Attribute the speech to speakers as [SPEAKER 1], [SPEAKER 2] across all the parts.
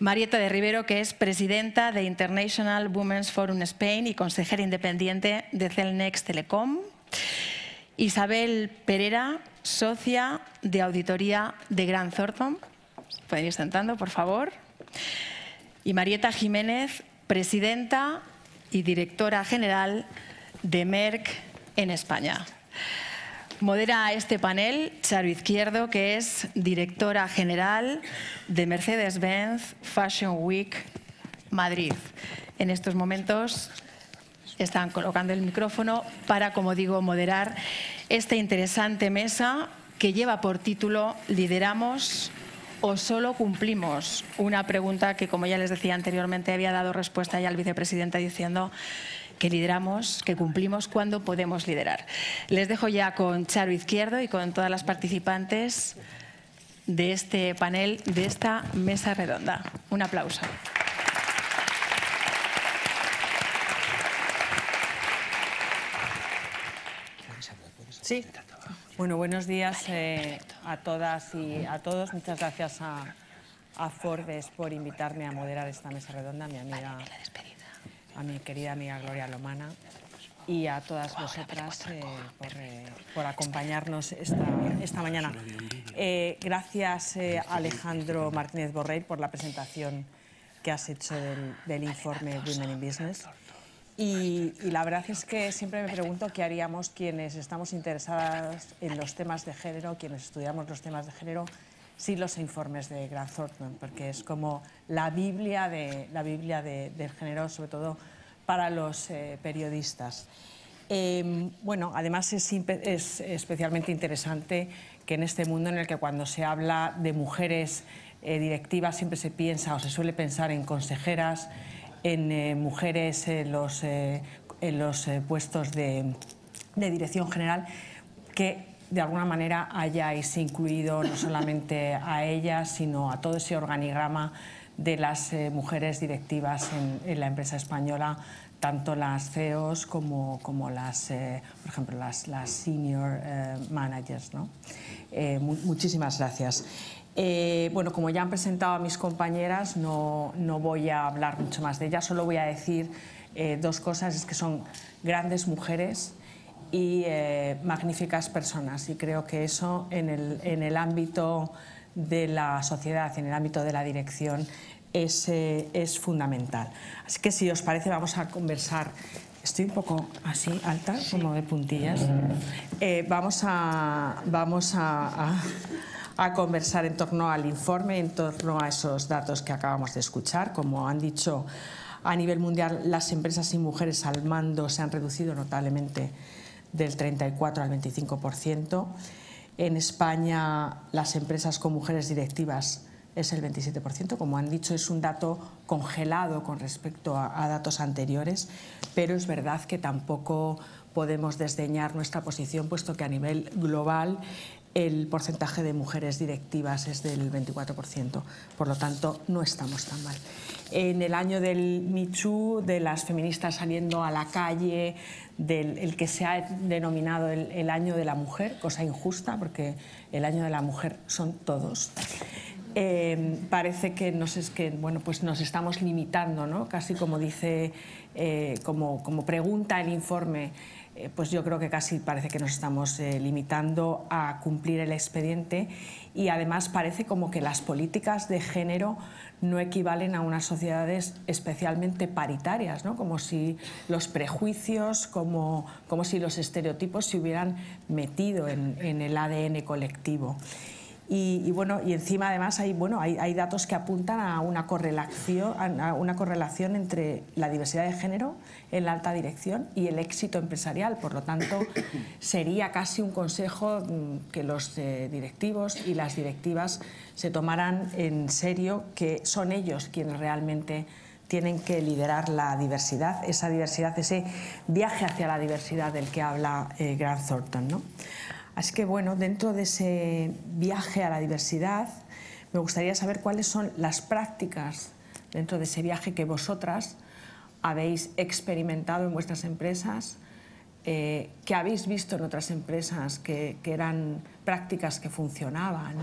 [SPEAKER 1] Marieta de Rivero, que es presidenta de International Women's Forum Spain y consejera independiente de Celnex Telecom. Isabel Pereira, socia de auditoría de Gran Thornton. Pueden ir sentando, por favor. Y Marieta Jiménez, presidenta y directora general de Merck en España. Modera este panel Charo Izquierdo, que es directora general de Mercedes-Benz Fashion Week Madrid. En estos momentos están colocando el micrófono para, como digo, moderar esta interesante mesa que lleva por título Lideramos o solo cumplimos? Una pregunta que, como ya les decía anteriormente, había dado respuesta ya al vicepresidente diciendo que lideramos, que cumplimos cuando podemos liderar. Les dejo ya con Charo Izquierdo y con todas las participantes de este panel, de esta mesa redonda. Un aplauso.
[SPEAKER 2] Sí. Bueno, buenos días eh, a todas y a todos. Muchas gracias a, a Forbes por invitarme a moderar esta mesa redonda, mi amiga a mi querida amiga Gloria Lomana y a todas vosotras eh, eh, por, acompañarnos esta, esta mañana. Eh, gracias Alejandro Martínez Borrell por la presentación que has hecho del, informe Women in Business. Y, y, la verdad es que siempre me pregunto qué haríamos quienes estamos interesadas en los temas de género, quienes estudiamos los temas de género, sin los informes de Grant Thornton, porque es como la Biblia, de, la Biblia del género, sobre todo para los eh, periodistas. Em, bueno, además es, es, especialmente interesante que en este mundo en el que cuando se habla de mujeres eh, directivas siempre se piensa o se suele pensar en consejeras, en eh, mujeres en los, en los puestos de, de dirección general, que de alguna manera hayáis incluido no solamente a ellas, sino a todo ese organigrama de las eh, mujeres directivas en, la empresa española, tanto las CEOs como, como las, eh, por ejemplo, las, senior eh, managers. muchísimas gracias. bueno, como ya han presentado a mis compañeras, no, no, voy a hablar mucho más de ellas, solo voy a decir dos cosas, es que son grandes mujeres, y eh, magníficas personas. Y creo que eso en el, en el, ámbito de la sociedad, en el ámbito de la dirección, es, eh, es fundamental. Así que si os parece vamos a conversar. Estoy un poco así, alta, como de puntillas. Eh, vamos a, vamos a, a, a, conversar en torno al informe, en torno a esos datos que acabamos de escuchar. Como han dicho, a nivel mundial las empresas y mujeres al mando se han reducido notablemente del 34 al 25%. En España las empresas con mujeres directivas es el 27%, como han dicho, es un dato congelado con respecto a, datos anteriores, pero es verdad que tampoco podemos desdeñar nuestra posición, puesto que a nivel global el porcentaje de mujeres directivas es del 24%, por lo tanto no estamos tan mal. En el año del Michu, de las feministas saliendo a la calle, del el que se ha denominado el, año de la mujer, cosa injusta porque el año de la mujer son todos. Eh, parece que nos, es que, bueno, pues nos estamos limitando, ¿no? casi como dice, eh, como pregunta el informe, eh, pues yo creo que casi parece que nos estamos eh, limitando a cumplir el expediente y además parece como que las políticas de género no equivalen a unas sociedades especialmente paritarias, ¿no? como si los prejuicios, como, como si los estereotipos se hubieran metido en, en el ADN colectivo. Y, bueno, y encima además hay, bueno, hay, hay, datos que apuntan a una, correlación, a una correlación entre la diversidad de género en la alta dirección y el éxito empresarial. Por lo tanto, sería casi un consejo mm, que los eh, directivos y las directivas se tomaran en serio que son ellos quienes realmente tienen que liderar la diversidad, esa diversidad, ese viaje hacia la diversidad del que habla eh, Grant Thornton. ¿no? Así que bueno, dentro de ese viaje a la diversidad, me gustaría saber cuáles son las prácticas dentro de ese viaje que vosotras habéis experimentado en vuestras empresas, eh, que habéis visto en otras empresas que, eran prácticas que funcionaban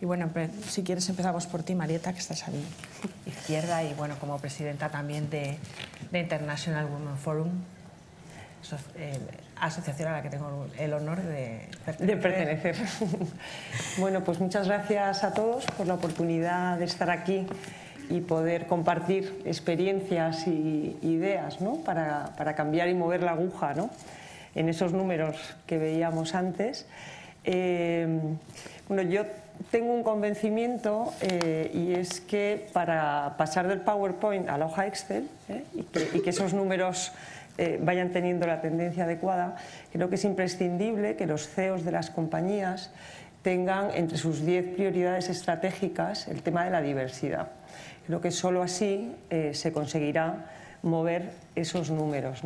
[SPEAKER 2] Y bueno, si quieres empezamos por ti, Marieta, que estás a mi izquierda y bueno, como presidenta también de, International Women Forum, eh, asociación a la que tengo el honor de pertenecer.
[SPEAKER 3] De pertenecer. bueno, pues muchas gracias a todos por la oportunidad de estar aquí y poder compartir experiencias y ideas ¿no? para, para, cambiar y mover la aguja ¿no? en esos números que veíamos antes. Eh, bueno, yo tengo un convencimiento eh, y es que para pasar del PowerPoint a la hoja Excel ¿eh? y, que, esos números vayan teniendo la tendencia adecuada, creo que es imprescindible que los CEOs de las compañías tengan entre sus 10 prioridades estratégicas el tema de la diversidad. Creo que solo así eh, se conseguirá mover esos números.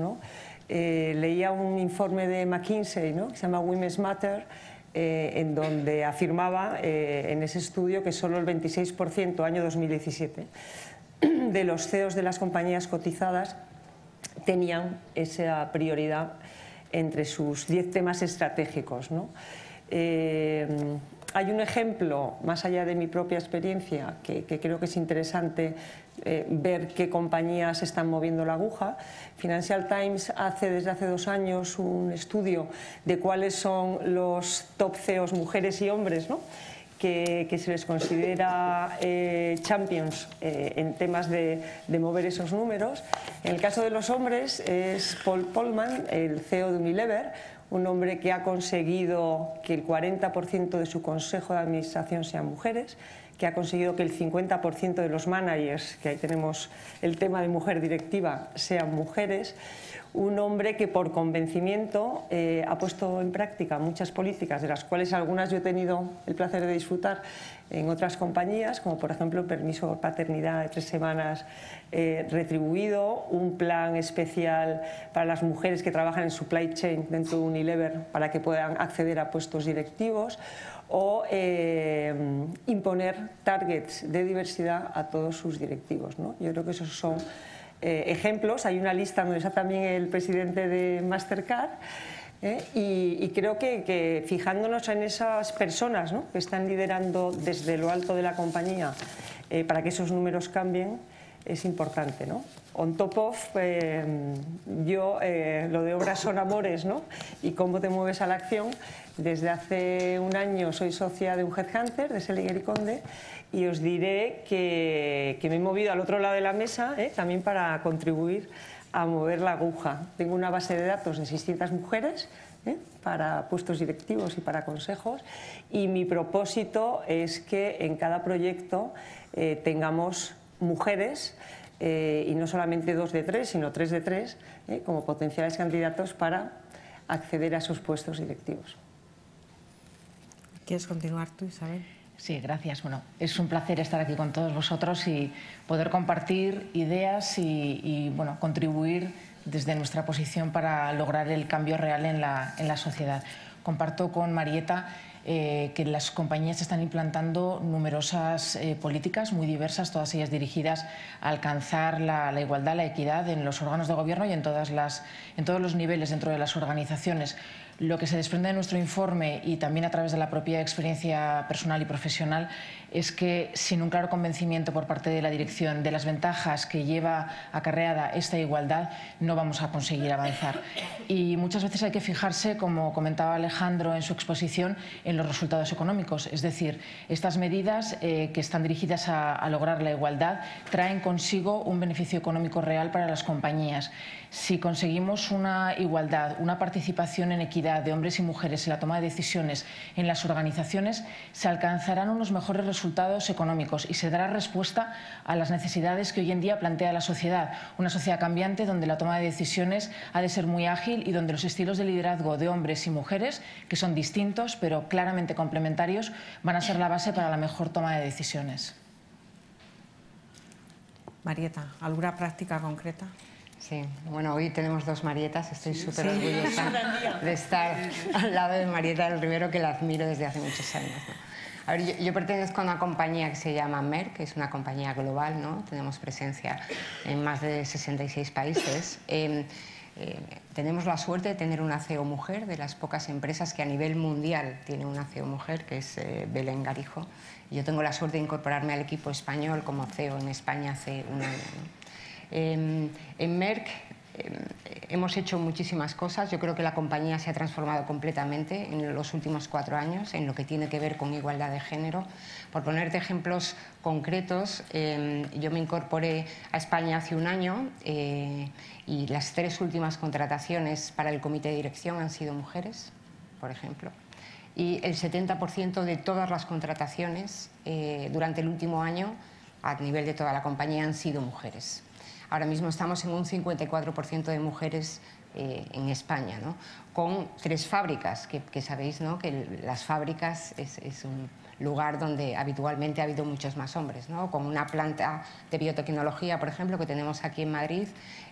[SPEAKER 3] Eh, leía un informe de McKinsey que se llama Women's Matter, eh, en donde afirmaba en ese estudio que solo el 26%, año 2017, de los CEOs de las compañías cotizadas tenían esa prioridad entre sus 10 temas estratégicos. ¿no? hay un ejemplo, más allá de mi propia experiencia, que, creo que es interesante eh, ver qué compañías están moviendo la aguja. Financial Times hace desde hace dos años un estudio de cuáles son los top CEOs mujeres y hombres, que, se les considera eh, champions eh, en temas de, de, mover esos números. En el caso de los hombres es Paul Polman, el CEO de Unilever, un hombre que ha conseguido que el 40% de su consejo de administración sean mujeres, que ha conseguido que el 50% de los managers, que ahí tenemos el tema de mujer directiva, sean mujeres, un hombre que por convencimiento eh, ha puesto en práctica muchas políticas, de las cuales algunas yo he tenido el placer de disfrutar en otras compañías, como por ejemplo el permiso por paternidad de tres semanas eh, retribuido, un plan especial para las mujeres que trabajan en supply chain dentro de Unilever para que puedan acceder a puestos directivos o eh, imponer targets de diversidad a todos sus directivos. ¿no? Yo creo que esos son eh, ejemplos. Hay una lista donde está también el presidente de Mastercard. ¿eh? Y, creo que, fijándonos en esas personas que están liderando desde lo alto de la compañía eh, para que esos números cambien, es importante. ¿no? On top of, yo lo de obras son amores ¿no? y cómo te mueves a la acción. Desde hace un año soy socia de un headhunter, de Selinger y Conde, y os diré que, me he movido al otro lado de la mesa ¿eh? también para contribuir a mover la aguja. Tengo una base de datos de 600 mujeres ¿eh? para puestos directivos y para consejos y mi propósito es que en cada proyecto eh, tengamos mujeres y no solamente dos de tres, sino tres de tres como potenciales candidatos para acceder a esos puestos directivos.
[SPEAKER 2] ¿Quieres continuar tú, Isabel?
[SPEAKER 4] Sí, gracias. Bueno, es un placer estar aquí con todos vosotros y poder compartir ideas y, bueno, contribuir desde nuestra posición para lograr el cambio real en la, en la sociedad. Comparto con Marieta eh, que las compañías están implantando numerosas eh, políticas muy diversas, todas ellas dirigidas a alcanzar la, la, igualdad, la equidad en los órganos de gobierno y en, todas las, en todos los niveles dentro de las organizaciones. Lo que se desprende de nuestro informe y también a través de la propia experiencia personal y profesional es que sin un claro convencimiento por parte de la dirección de las ventajas que lleva acarreada esta igualdad no vamos a conseguir avanzar. Y muchas veces hay que fijarse, como comentaba Alejandro en su exposición, en los resultados económicos. Es decir, estas medidas eh, que están dirigidas a, a lograr la igualdad traen consigo un beneficio económico real para las compañías. Si conseguimos una igualdad, una participación en equidad de hombres y mujeres en la toma de decisiones en las organizaciones, se alcanzarán unos mejores resultados económicos y se dará respuesta a las necesidades que hoy en día plantea la sociedad. Una sociedad cambiante donde la toma de decisiones ha de ser muy ágil y donde los estilos de liderazgo de hombres y mujeres, que son distintos pero claramente complementarios, van a ser la base para la mejor toma de decisiones.
[SPEAKER 2] Marieta, ¿alguna práctica concreta?
[SPEAKER 5] Sí, bueno, hoy tenemos dos Marietas, estoy súper orgullosa de estar al lado de Marieta del Rivero, que la admiro desde hace muchos años. A ver, yo, pertenezco a una compañía que se llama Merck, que es una compañía global, ¿no? tenemos presencia en más de 66 países. Em, tenemos la suerte de tener una CEO mujer, de las pocas empresas que a nivel mundial tiene una CEO mujer, que es Belén Garijo. Yo tengo la suerte de incorporarme al equipo español como CEO en España hace un año. Em, en Merck hemos hecho muchísimas cosas. Yo creo que la compañía se ha transformado completamente en los últimos cuatro años en lo que tiene que ver con igualdad de género. Por ponerte ejemplos concretos, em, yo me incorporé a España hace un año eh, y las tres últimas contrataciones para el comité de dirección han sido mujeres, por ejemplo y el 70% de todas las contrataciones eh, durante el último año a nivel de toda la compañía han sido mujeres. Ahora mismo estamos en un 54% de mujeres eh, en España, ¿no? con tres fábricas, que, sabéis ¿no? que las fábricas es, es, un lugar donde habitualmente ha habido muchos más hombres, ¿no? con una planta de biotecnología, por ejemplo, que tenemos aquí en Madrid,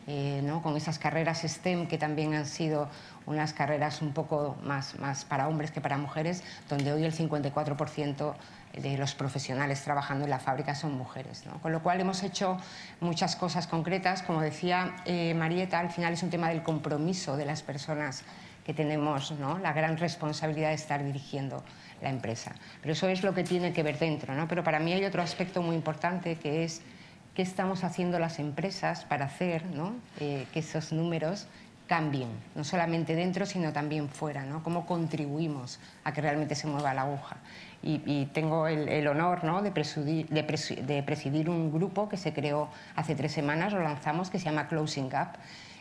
[SPEAKER 5] eh, ¿no? con esas carreras STEM que también han sido unas carreras un poco más, más para hombres que para mujeres, donde hoy el 54% de los profesionales trabajando en la fábrica son mujeres. Con lo cual hemos hecho muchas cosas concretas. Como decía eh, Marieta, al final es un tema del compromiso de las personas que tenemos ¿no? la gran responsabilidad de estar dirigiendo la empresa. Pero eso es lo que tiene que ver dentro. ¿no? Pero para mí hay otro aspecto muy importante que es qué estamos haciendo las empresas para hacer ¿no? Eh, que esos números cambien, no solamente dentro, sino también fuera, ¿no? cómo contribuimos a que realmente se mueva la aguja. Y, tengo el, honor ¿no? de, presidir, de, presidir, un grupo que se creó hace tres semanas, lo lanzamos, que se llama Closing Gap.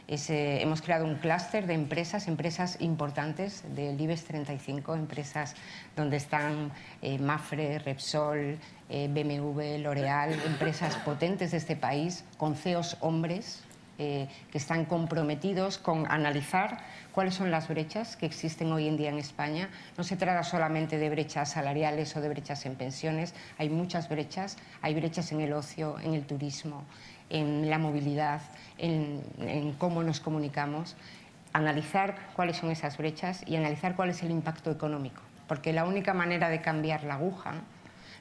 [SPEAKER 5] Hemos creado un clúster de empresas, empresas importantes del IBEX 35, empresas donde están eh, Mafre, Repsol, eh, BMW, L'Oreal, empresas potentes de este país, con CEOs hombres eh, que están comprometidos con analizar cuáles son las brechas que existen hoy en día en España. No se trata solamente de brechas salariales o de brechas en pensiones, hay muchas brechas, hay brechas en el ocio, en el turismo, en la movilidad, en, cómo nos comunicamos. Analizar cuáles son esas brechas y analizar cuál es el impacto económico, porque la única manera de cambiar la aguja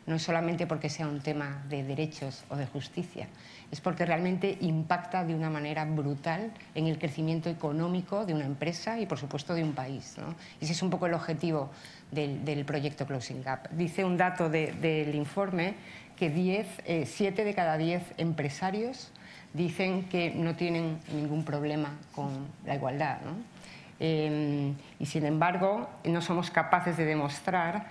[SPEAKER 5] no es solamente porque sea un tema de derechos o de justicia, es porque realmente impacta de una manera brutal en el crecimiento económico de una empresa y, por supuesto, de un país. ¿no? Ese es un poco el objetivo del, proyecto Closing Gap. Dice un dato del informe que 10, 7 eh, de cada 10 empresarios dicen que no tienen ningún problema con la igualdad. ¿no? Eh, y sin embargo, no somos capaces de demostrar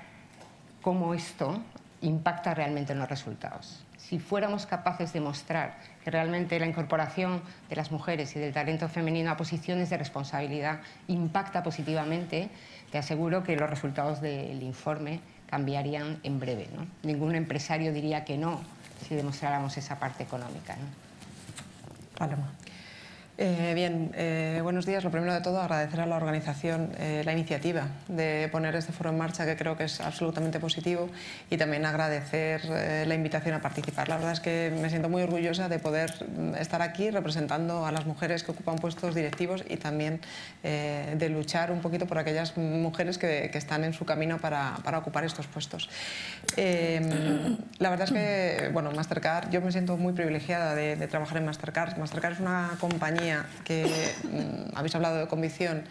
[SPEAKER 5] cómo esto impacta realmente en los resultados. Si fuéramos capaces de mostrar que realmente la incorporación de las mujeres y del talento femenino a posiciones de responsabilidad impacta positivamente, te aseguro que los resultados del informe cambiarían en breve. Ningún empresario diría que no si demostráramos esa parte económica. ¿no?
[SPEAKER 6] على Eh, bien, eh, buenos días. Lo primero de todo, agradecer a la organización eh, la iniciativa de poner este foro en marcha, que creo que es absolutamente positivo, y también agradecer la invitación a participar. La verdad es que me siento muy orgullosa de poder mm, estar aquí representando a las mujeres que ocupan puestos directivos y también de luchar un poquito por aquellas mujeres que, están en su camino para, ocupar estos puestos. la verdad es que, bueno, Mastercard, yo me siento muy privilegiada de trabajar en Mastercard. Mastercard es una compañía que mm, habéis hablado de convicción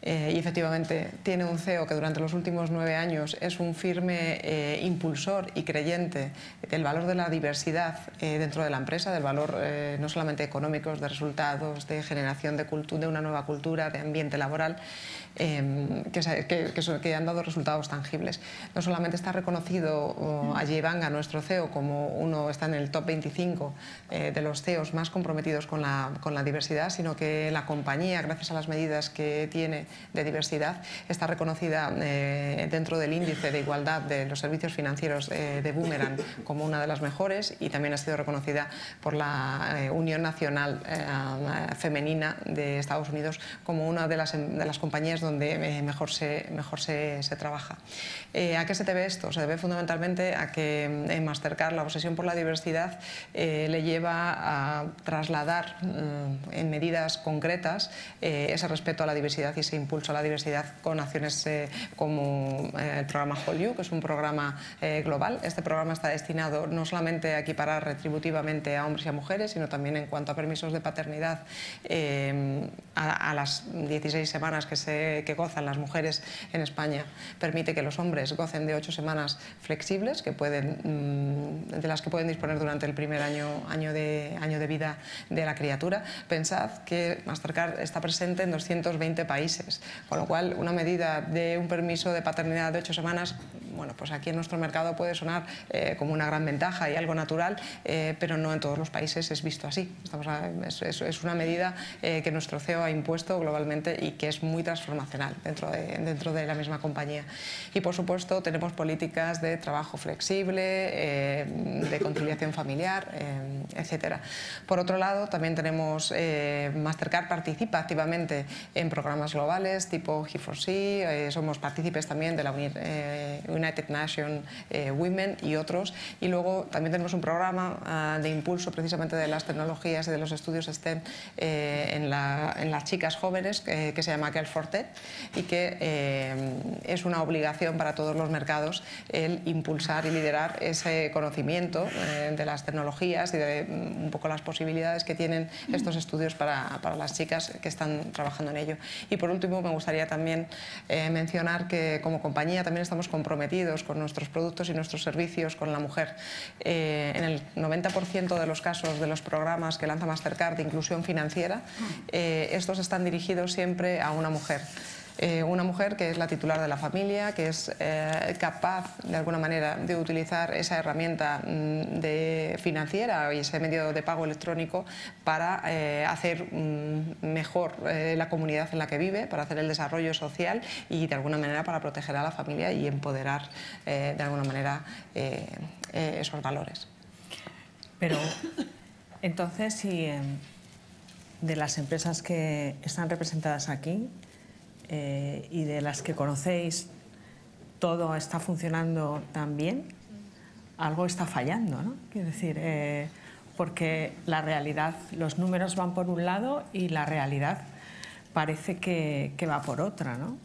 [SPEAKER 6] eh, y efectivamente tiene un CEO que durante los últimos nueve años es un firme eh, impulsor y creyente del valor de la diversidad eh, dentro de la empresa, del valor no solamente económico, de resultados, de generación de, de una nueva cultura, de ambiente laboral, Em, que, han dado resultados tangibles. No solamente está reconocido allí Banga, nuestro CEO, como uno está en el top 25 eh, de los CEOs más comprometidos con la, diversidad, sino que la compañía, gracias a las medidas que tiene de diversidad, está reconocida eh, dentro del índice de igualdad de los servicios financieros eh, de Boomerang como una de las mejores y también ha sido reconocida por la Unión Nacional Femenina de Estados Unidos como una de las, de las compañías donde eh, mejor, se, mejor se, trabaja. Eh, ¿A qué se debe esto? Se debe fundamentalmente a que mm, en Mastercard la obsesión por la diversidad eh, le lleva a trasladar mm, en medidas concretas ese respeto a la diversidad y ese impulso a la diversidad con acciones como el programa Whole You, que es un programa global. Este programa está destinado no solamente a equiparar retributivamente a hombres y a mujeres, sino también en cuanto a permisos de paternidad a, las 16 semanas que, se, que gozan las mujeres en España. Permite que los hombres gocen de 8 semanas flexibles, que pueden, mm, de las que pueden disponer durante el primer año, año, de, año de vida de la criatura. Pensad que Mastercard está presente en 220 países, con lo cual una medida de un permiso de paternidad de 8 semanas bueno, pues aquí en nuestro mercado puede sonar eh, como una gran ventaja y algo natural, eh, pero no en todos los países es visto así. Estamos es, una medida eh, que nuestro CEO ha impuesto globalmente y que es muy transformacional dentro de, dentro de la misma compañía. Y por supuesto tenemos políticas de trabajo flexible, de conciliación familiar, etcétera. Por otro lado, también tenemos Mastercard participa activamente en programas globales tipo He4C, somos partícipes también de la United United Nations eh, Women y otros. Y luego también tenemos un programa ah, de impulso precisamente de las tecnologías y de los estudios STEM eh, en, las chicas jóvenes que se llama Girl for Tech y que eh, es una obligación para todos los mercados el impulsar y liderar ese conocimiento de las tecnologías y de mm, un poco las posibilidades que tienen estos estudios para, para las chicas que están trabajando en ello. Y por último me gustaría también mencionar que como compañía también estamos comprometidos con nuestros productos y nuestros servicios con la mujer. Eh, en el 90% de los casos de los programas que lanza Mastercard de inclusión financiera, eh, estos están dirigidos siempre a una mujer. Eh, una mujer que es la titular de la familia, que es eh, capaz de alguna manera de utilizar esa herramienta mm, financiera y ese medio de pago electrónico para eh, hacer mm, mejor la comunidad en la que vive, para hacer el desarrollo social y de alguna manera para proteger a la familia y empoderar de alguna manera esos valores.
[SPEAKER 2] Pero entonces, si de las empresas que están representadas aquí, eh, y de las que conocéis todo está funcionando tan bien, algo está fallando, ¿no? Quiero decir, eh, porque la realidad, los números van por un lado y la realidad parece que, va por otra, ¿no?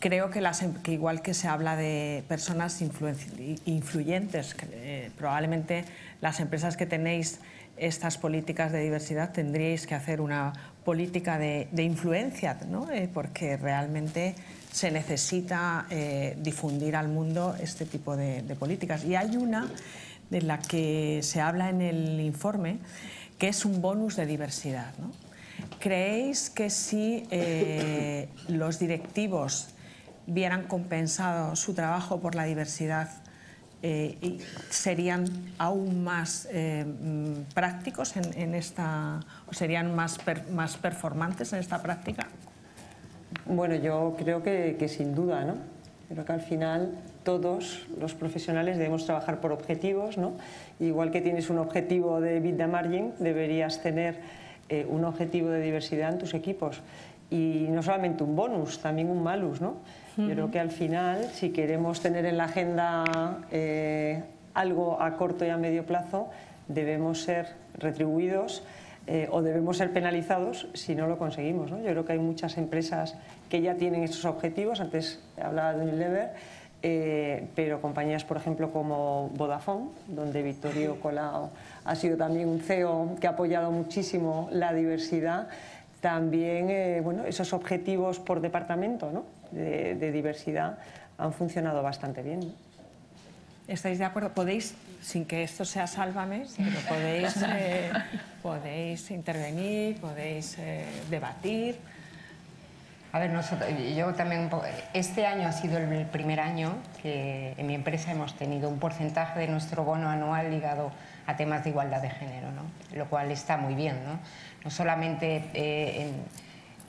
[SPEAKER 2] Creo que, las, em, que, igual que se habla de personas influyentes, eh, probablemente las empresas que tenéis estas políticas de diversidad tendríais que hacer una política de, influencia, ¿no? Eh, porque realmente se necesita eh, difundir al mundo este tipo de, políticas. Y hay una de la que se habla en el informe, que es un bonus de diversidad. ¿Creéis que si eh, los directivos vieran compensado su trabajo por la diversidad, eh, serían aún más eh, mm, prácticos en, esta, o serían más, más performantes en esta práctica?
[SPEAKER 3] Bueno, yo creo que, que sin duda, ¿no? Creo que al final todos los profesionales debemos trabajar por objetivos, ¿no? Igual que tienes un objetivo de de margin, deberías tener eh, un objetivo de diversidad en tus equipos. Y no solamente un bonus, también un malus, ¿no? Yo creo que al final, si queremos tener en la agenda eh, algo a corto y a medio plazo, debemos ser retribuidos eh, o debemos ser penalizados si no lo conseguimos. Yo creo que hay muchas empresas que ya tienen esos objetivos, antes hablaba de Unilever, eh, pero compañías, por ejemplo, como Vodafone, donde Victorio Colao ha sido también un CEO que ha apoyado muchísimo la diversidad, también bueno, esos objetivos por departamento, ¿no? De, diversidad han funcionado bastante bien.
[SPEAKER 2] ¿Estáis de acuerdo? Podéis, sin que esto sea sálvame, pero podéis, eh, podéis intervenir, podéis eh, debatir.
[SPEAKER 5] A ver, nosotros, yo también, este año ha sido el primer año que en mi empresa hemos tenido un porcentaje de nuestro bono anual ligado a temas de igualdad de género, ¿no? lo cual está muy bien. No, no solamente eh, en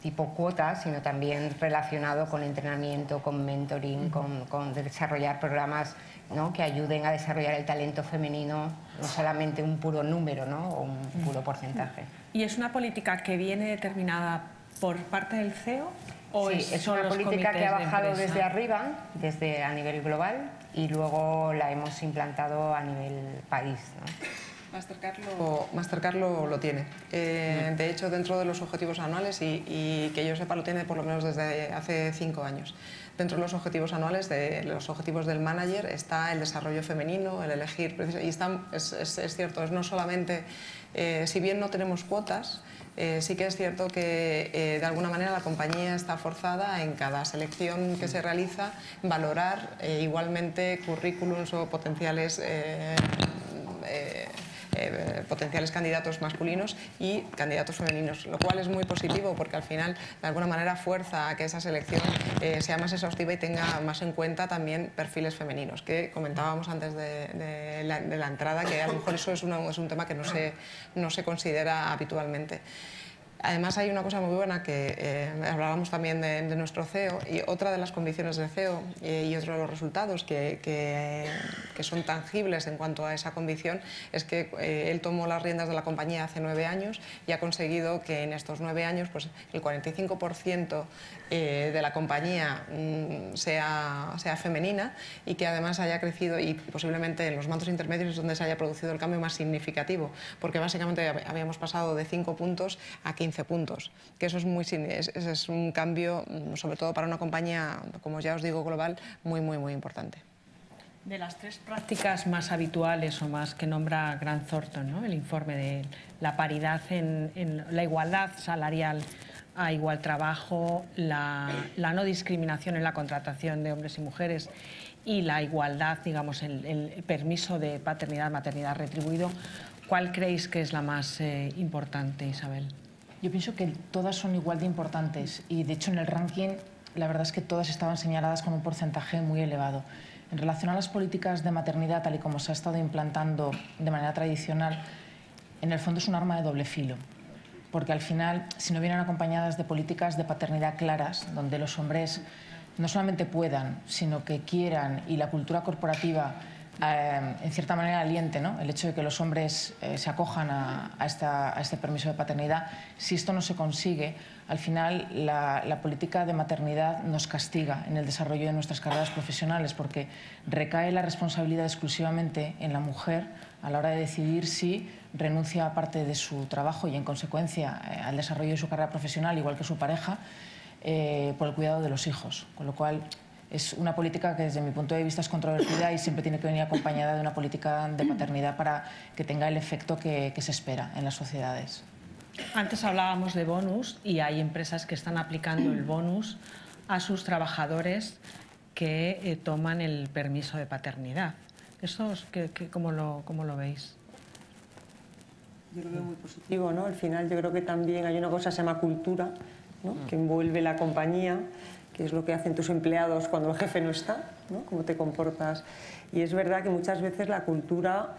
[SPEAKER 5] tipo cuotas, sino también relacionado con entrenamiento, con mentoring, con, desarrollar programas ¿no? que ayuden a desarrollar el talento femenino, no solamente un puro número ¿no? o un puro porcentaje.
[SPEAKER 2] ¿Y es una política que viene determinada por parte del CEO?
[SPEAKER 5] ¿O sí, es, una política que ha bajado desde arriba, desde a nivel global, y luego la hemos implantado a nivel país. ¿no?
[SPEAKER 6] Mastercard lo, lo, tiene. Eh, de hecho, dentro de los objetivos anuales, y, que yo sepa, lo tiene por lo menos desde hace cinco años. Dentro de los objetivos anuales, de los objetivos del manager, está el desarrollo femenino, el elegir. Y es, cierto, es no solamente, eh, si bien no tenemos cuotas, eh, sí que es cierto que de alguna manera la compañía está forzada en cada selección que se realiza valorar igualmente currículums o potenciales eh, potenciales candidatos masculinos y candidatos femeninos, lo cual es muy positivo porque al final de alguna manera fuerza a que esa selección eh, sea más exhaustiva y tenga más en cuenta también perfiles femeninos, que comentábamos antes de, la, entrada, que a lo mejor eso es, es un tema que no se, no se considera habitualmente. Además hay una cosa muy buena que eh, hablábamos también de, nuestro CEO y otra de las condiciones del CEO eh, y otro de los resultados que, que, son tangibles en cuanto a esa condición es que eh, él tomó las riendas de la compañía hace nueve años y ha conseguido que en estos nueve años pues, el 45% de la compañía mm, sea, sea femenina y que además haya crecido y posiblemente en los mandos intermedios es donde se haya producido el cambio más significativo porque básicamente habíamos pasado de 5 puntos a 15 puntos, que eso es, un cambio, mm, sobre todo para una compañía, como ya os digo, global, muy, muy, muy importante.
[SPEAKER 2] De las tres prácticas más habituales o más que nombra Grant Thornton, ¿no? el informe de la paridad en, la igualdad salarial a igual trabajo, la, no discriminación en la contratación de hombres y mujeres y la igualdad, digamos, el, permiso de paternidad, maternidad retribuido, ¿cuál creéis que es la más eh, importante, Isabel?
[SPEAKER 4] Yo pienso que todas son igual de importantes y de hecho en el ranking la verdad es que todas estaban señaladas con un porcentaje muy elevado. En relación a las políticas de maternidad, tal y como se ha estado implantando de manera tradicional, en el fondo es un arma de doble filo, porque al final, si no vienen acompañadas de políticas de paternidad claras, donde los hombres no solamente puedan, sino que quieran y la cultura corporativa eh, en cierta manera aliente ¿no? el hecho de que los hombres eh, se acojan a, este permiso de paternidad. Si esto no se consigue, al final la, política de maternidad nos castiga en el desarrollo de nuestras carreras profesionales porque recae la responsabilidad exclusivamente en la mujer a la hora de decidir si renuncia a parte de su trabajo y en consecuencia eh, al desarrollo de su carrera profesional, igual que su pareja, por el cuidado de los hijos. Con lo cual es una política que desde mi punto de vista es controvertida y siempre tiene que venir acompañada de una política de paternidad para que tenga el efecto que, se espera en las sociedades.
[SPEAKER 2] Antes hablábamos de bonus y hay empresas que están aplicando el bonus a sus trabajadores que eh, toman el permiso de paternidad. ¿Eso que, cómo, lo, cómo lo veis?
[SPEAKER 3] Yo lo veo muy positivo, ¿no? Al final yo creo que también hay una cosa que se llama cultura, ¿no? que envuelve la compañía que es lo que hacen tus empleados cuando el jefe no está, ¿no? cómo te comportas. Y es verdad que muchas veces la cultura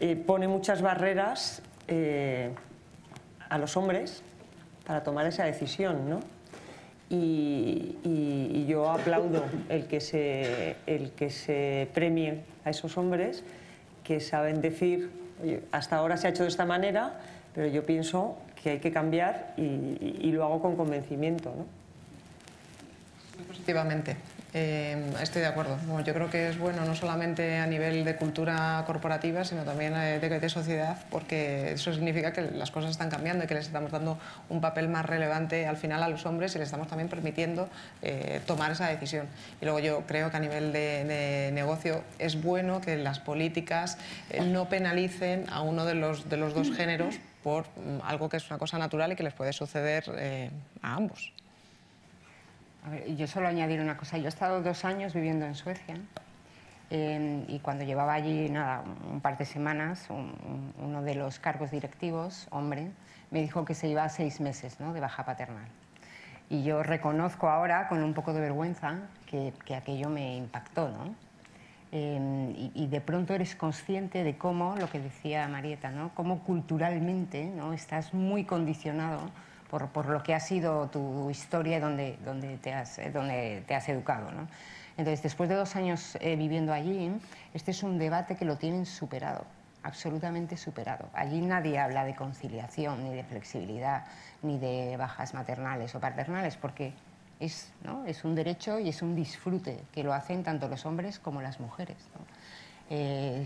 [SPEAKER 3] eh, pone muchas barreras eh, a los hombres para tomar esa decisión. ¿no? Y, yo aplaudo el que, se, el que se premie a esos hombres que saben decir, hasta ahora se ha hecho de esta manera, pero yo pienso que hay que cambiar y, y lo hago con convencimiento. ¿no?
[SPEAKER 6] Efectivamente. Eh, estoy de acuerdo. yo creo que es bueno no solamente a nivel de cultura corporativa, sino también eh, de, sociedad, porque eso significa que las cosas están cambiando y que les estamos dando un papel más relevante al final a los hombres y les estamos también permitiendo eh, tomar esa decisión. Y luego yo creo que a nivel de, negocio es bueno que las políticas no penalicen a uno de los, de los dos géneros por mm, algo que es una cosa natural y que les puede suceder a ambos
[SPEAKER 5] yo solo añadir una cosa. Yo he estado dos años viviendo en Suecia y cuando llevaba allí nada, un par de semanas, uno de los cargos directivos, hombre, me dijo que se iba a seis meses ¿no? de baja paternal. Y yo reconozco ahora, con un poco de vergüenza, que, aquello me impactó. ¿no? Em, y, de pronto eres consciente de cómo, lo que decía Marieta, ¿no? cómo culturalmente ¿no? estás muy condicionado por, por, lo que ha sido tu historia donde, donde, te, has, eh, donde te has educado. ¿no? Entonces, después de dos años eh, viviendo allí, este es un debate que lo tienen superado, absolutamente superado. Allí nadie habla de conciliación, ni de flexibilidad, ni de bajas maternales o paternales, porque es, ¿no? es un derecho y es un disfrute que lo hacen tanto los hombres como las mujeres. Eh,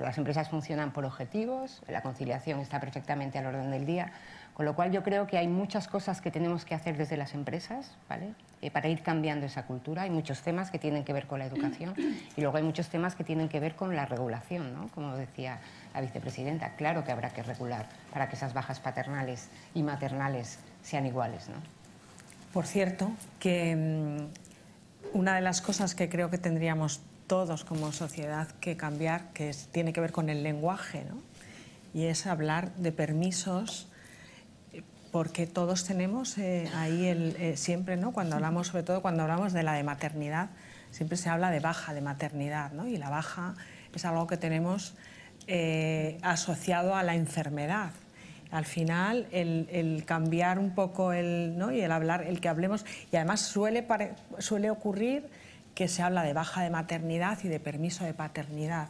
[SPEAKER 5] las, empresas funcionan por objetivos, la conciliación está perfectamente al orden del día, con lo cual yo creo que hay muchas cosas que tenemos que hacer desde las empresas ¿vale? Eh, para ir cambiando esa cultura. Hay muchos temas que tienen que ver con la educación y luego hay muchos temas que tienen que ver con la regulación, ¿no? como decía la vicepresidenta. Claro que habrá que regular para que esas bajas paternales y maternales sean iguales. ¿no?
[SPEAKER 2] Por cierto, que mm, una de las cosas que creo que tendríamos todos como sociedad que cambiar, que tiene que ver con el lenguaje, ¿no? y es hablar de permisos, porque todos tenemos eh, ahí el, eh, siempre, ¿no? cuando hablamos, sobre todo cuando hablamos de la de maternidad, siempre se habla de baja de maternidad, ¿no? y la baja es algo que tenemos eh, asociado a la enfermedad. Al final, el, cambiar un poco el, ¿no? y el hablar, el que hablemos, y además suele, suele ocurrir que se habla de baja de maternidad y de permiso de paternidad.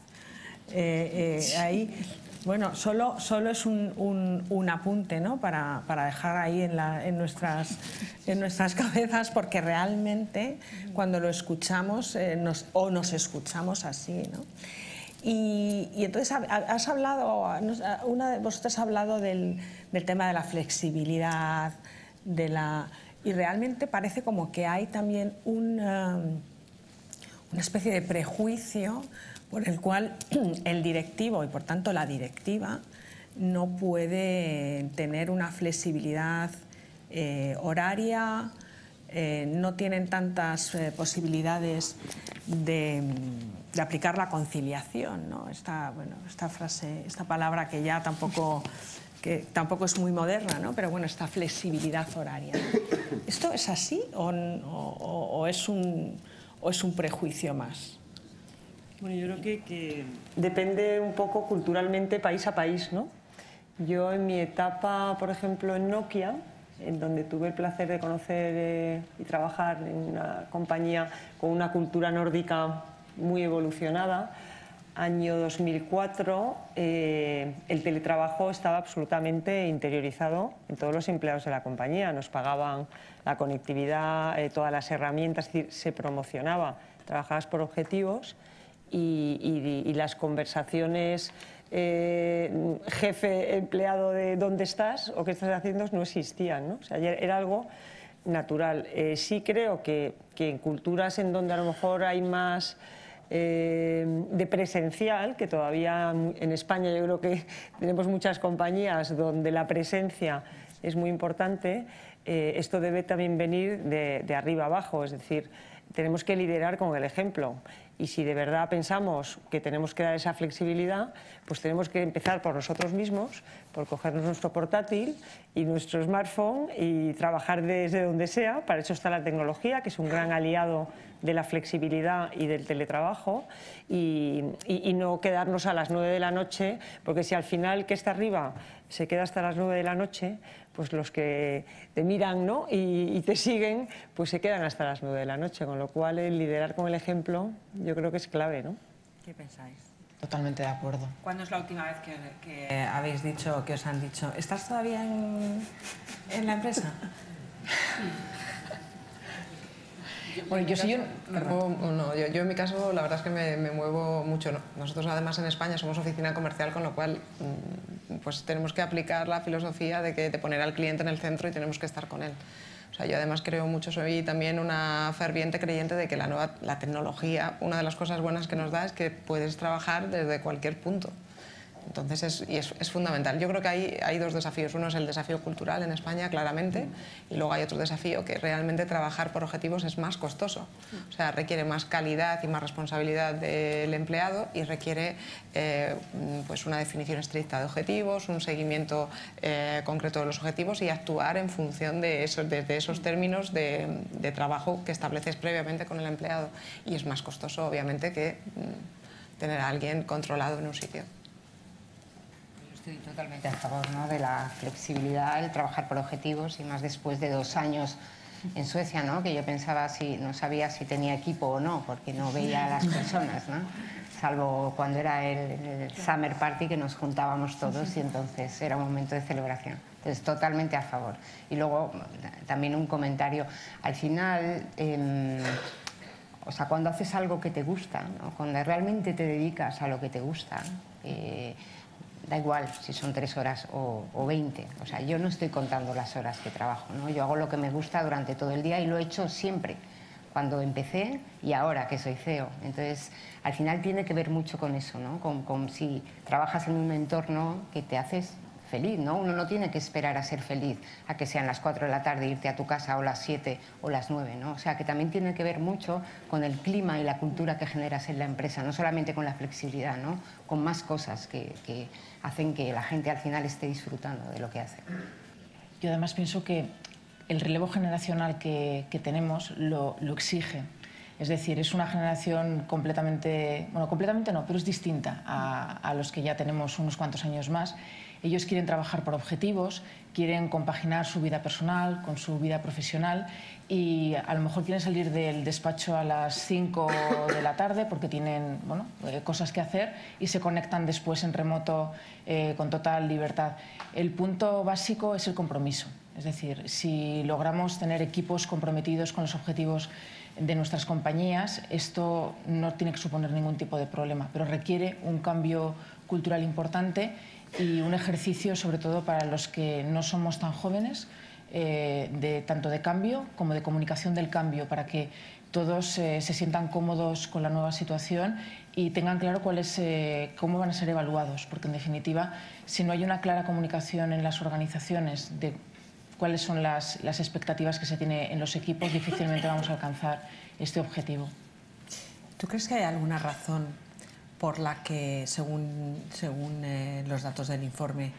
[SPEAKER 2] Eh, eh, ahí, bueno, solo, solo es un, apunte ¿no? para, dejar ahí en, nuestras, en nuestras cabezas, porque realmente cuando lo escuchamos eh, o nos escuchamos así. ¿no? Y, entonces has hablado, una de vosotras ha hablado del, del tema de la flexibilidad, de la, y realmente parece como que hay también una una especie de prejuicio por el cual el directivo y por tanto la directiva no puede tener una flexibilidad eh, horaria, eh, no tienen tantas eh, posibilidades de, aplicar la conciliación. ¿no? Esta, bueno, esta frase, esta palabra que ya tampoco, que tampoco es muy moderna, ¿no? pero bueno, esta flexibilidad horaria. ¿Esto es así o es un o es un prejuicio más?
[SPEAKER 3] Bueno, yo creo que, depende un poco culturalmente país a país, ¿no? Yo en mi etapa, por ejemplo, en Nokia, en donde tuve el placer de conocer eh, y trabajar en una compañía con una cultura nórdica muy evolucionada, año 2004, eh, el teletrabajo estaba absolutamente interiorizado en todos los empleados de la compañía. Nos pagaban la conectividad, eh, todas las herramientas, se promocionaba. Trabajabas por objetivos y, las conversaciones eh, jefe, empleado de dónde estás o qué estás haciendo no existían. ¿no? Era algo natural. sí creo que, en culturas en donde a lo mejor hay más eh, de presencial, que todavía en España yo creo que tenemos muchas compañías donde la presencia es muy importante, eh, esto debe también venir de, de arriba abajo, es decir, tenemos que liderar con el ejemplo. Y si de verdad pensamos que tenemos que dar esa flexibilidad, pues tenemos que empezar por nosotros mismos, por cogernos nuestro portátil y nuestro smartphone y trabajar desde donde sea. Para eso está la tecnología, que es un gran aliado de la flexibilidad y del teletrabajo y, no quedarnos a las 9 de la noche, porque si al final que está arriba se queda hasta las 9 de la noche, pues los que te miran ¿no? y, te siguen, pues se quedan hasta las 9 de la noche, con lo cual el liderar con el ejemplo yo creo que es clave. ¿no?
[SPEAKER 2] ¿Qué pensáis?
[SPEAKER 4] Totalmente de acuerdo.
[SPEAKER 2] ¿Cuándo es la última vez que, habéis dicho, que os han dicho, ¿estás todavía en, en la empresa?
[SPEAKER 6] Bueno, yo sí, yo, no, yo, en mi caso la verdad es que me, muevo mucho. Nosotros además en España somos oficina comercial, con lo cual mm, pues tenemos que aplicar la filosofía de, que, de poner al cliente en el centro y tenemos que estar con él. O sea, yo además creo mucho, soy también una ferviente creyente de que la, nueva, la tecnología, una de las cosas buenas que nos da es que puedes trabajar desde cualquier punto. Entonces es, y es, fundamental. Yo creo que hay, dos desafíos. Uno es el desafío cultural en España, claramente, y luego hay otro desafío que realmente trabajar por objetivos es más costoso. O sea, requiere más calidad y más responsabilidad del empleado y requiere eh, pues una definición estricta de objetivos, un seguimiento eh, concreto de los objetivos y actuar en función de esos, desde esos términos de, de, trabajo que estableces previamente con el empleado. Y es más costoso, obviamente, que mm, tener a alguien controlado en un sitio
[SPEAKER 5] estoy totalmente a favor de la flexibilidad, el trabajar por objetivos y más después de dos años en Suecia, ¿no? que yo pensaba si no sabía si tenía equipo o no, porque no veía a las personas, ¿no? salvo cuando era el, Summer Party que nos juntábamos todos y entonces era un momento de celebración. Entonces, totalmente a favor. Y luego también un comentario. Al final, em, o sea, cuando haces algo que te gusta, cuando realmente te dedicas a lo que te gusta, eh, da igual si son tres horas o, veinte. O sea, yo no estoy contando las horas que trabajo, ¿no? Yo hago lo que me gusta durante todo el día y lo he hecho siempre, cuando empecé y ahora que soy CEO. Entonces, al final tiene que ver mucho con eso, ¿no? Con, con si trabajas en un entorno que te haces feliz, ¿no? Uno no tiene que esperar a ser feliz, a que sean las 4 de la tarde, irte a tu casa o las 7 o las 9, ¿no? O sea, que también tiene que ver mucho con el clima y la cultura que generas en la empresa, no solamente con la flexibilidad, ¿no? Con más cosas que, hacen que la gente al final esté disfrutando de lo que hace.
[SPEAKER 4] Yo además pienso que el relevo generacional que, tenemos lo, lo exige. Es decir, es una generación completamente, bueno, completamente no, pero es distinta a, a los que ya tenemos unos cuantos años más ellos quieren trabajar por objetivos, quieren compaginar su vida personal con su vida profesional y a lo mejor quieren salir del despacho a las 5 de la tarde porque tienen bueno, eh, cosas que hacer y se conectan después en remoto eh, con total libertad. El punto básico es el compromiso. Es decir, si logramos tener equipos comprometidos con los objetivos de nuestras compañías, esto no tiene que suponer ningún tipo de problema, pero requiere un cambio cultural importante y un ejercicio sobre todo para los que no somos tan jóvenes, eh, de, tanto de cambio como de comunicación del cambio, para que todos eh, se sientan cómodos con la nueva situación y tengan claro cuál eh, cómo van a ser evaluados, porque en definitiva, si no hay una clara comunicación en las organizaciones de cuáles son las, las expectativas que se tiene en los equipos, difícilmente vamos a alcanzar este objetivo.
[SPEAKER 2] ¿Tú crees que hay alguna razón por la que, según, según eh, los datos del informe,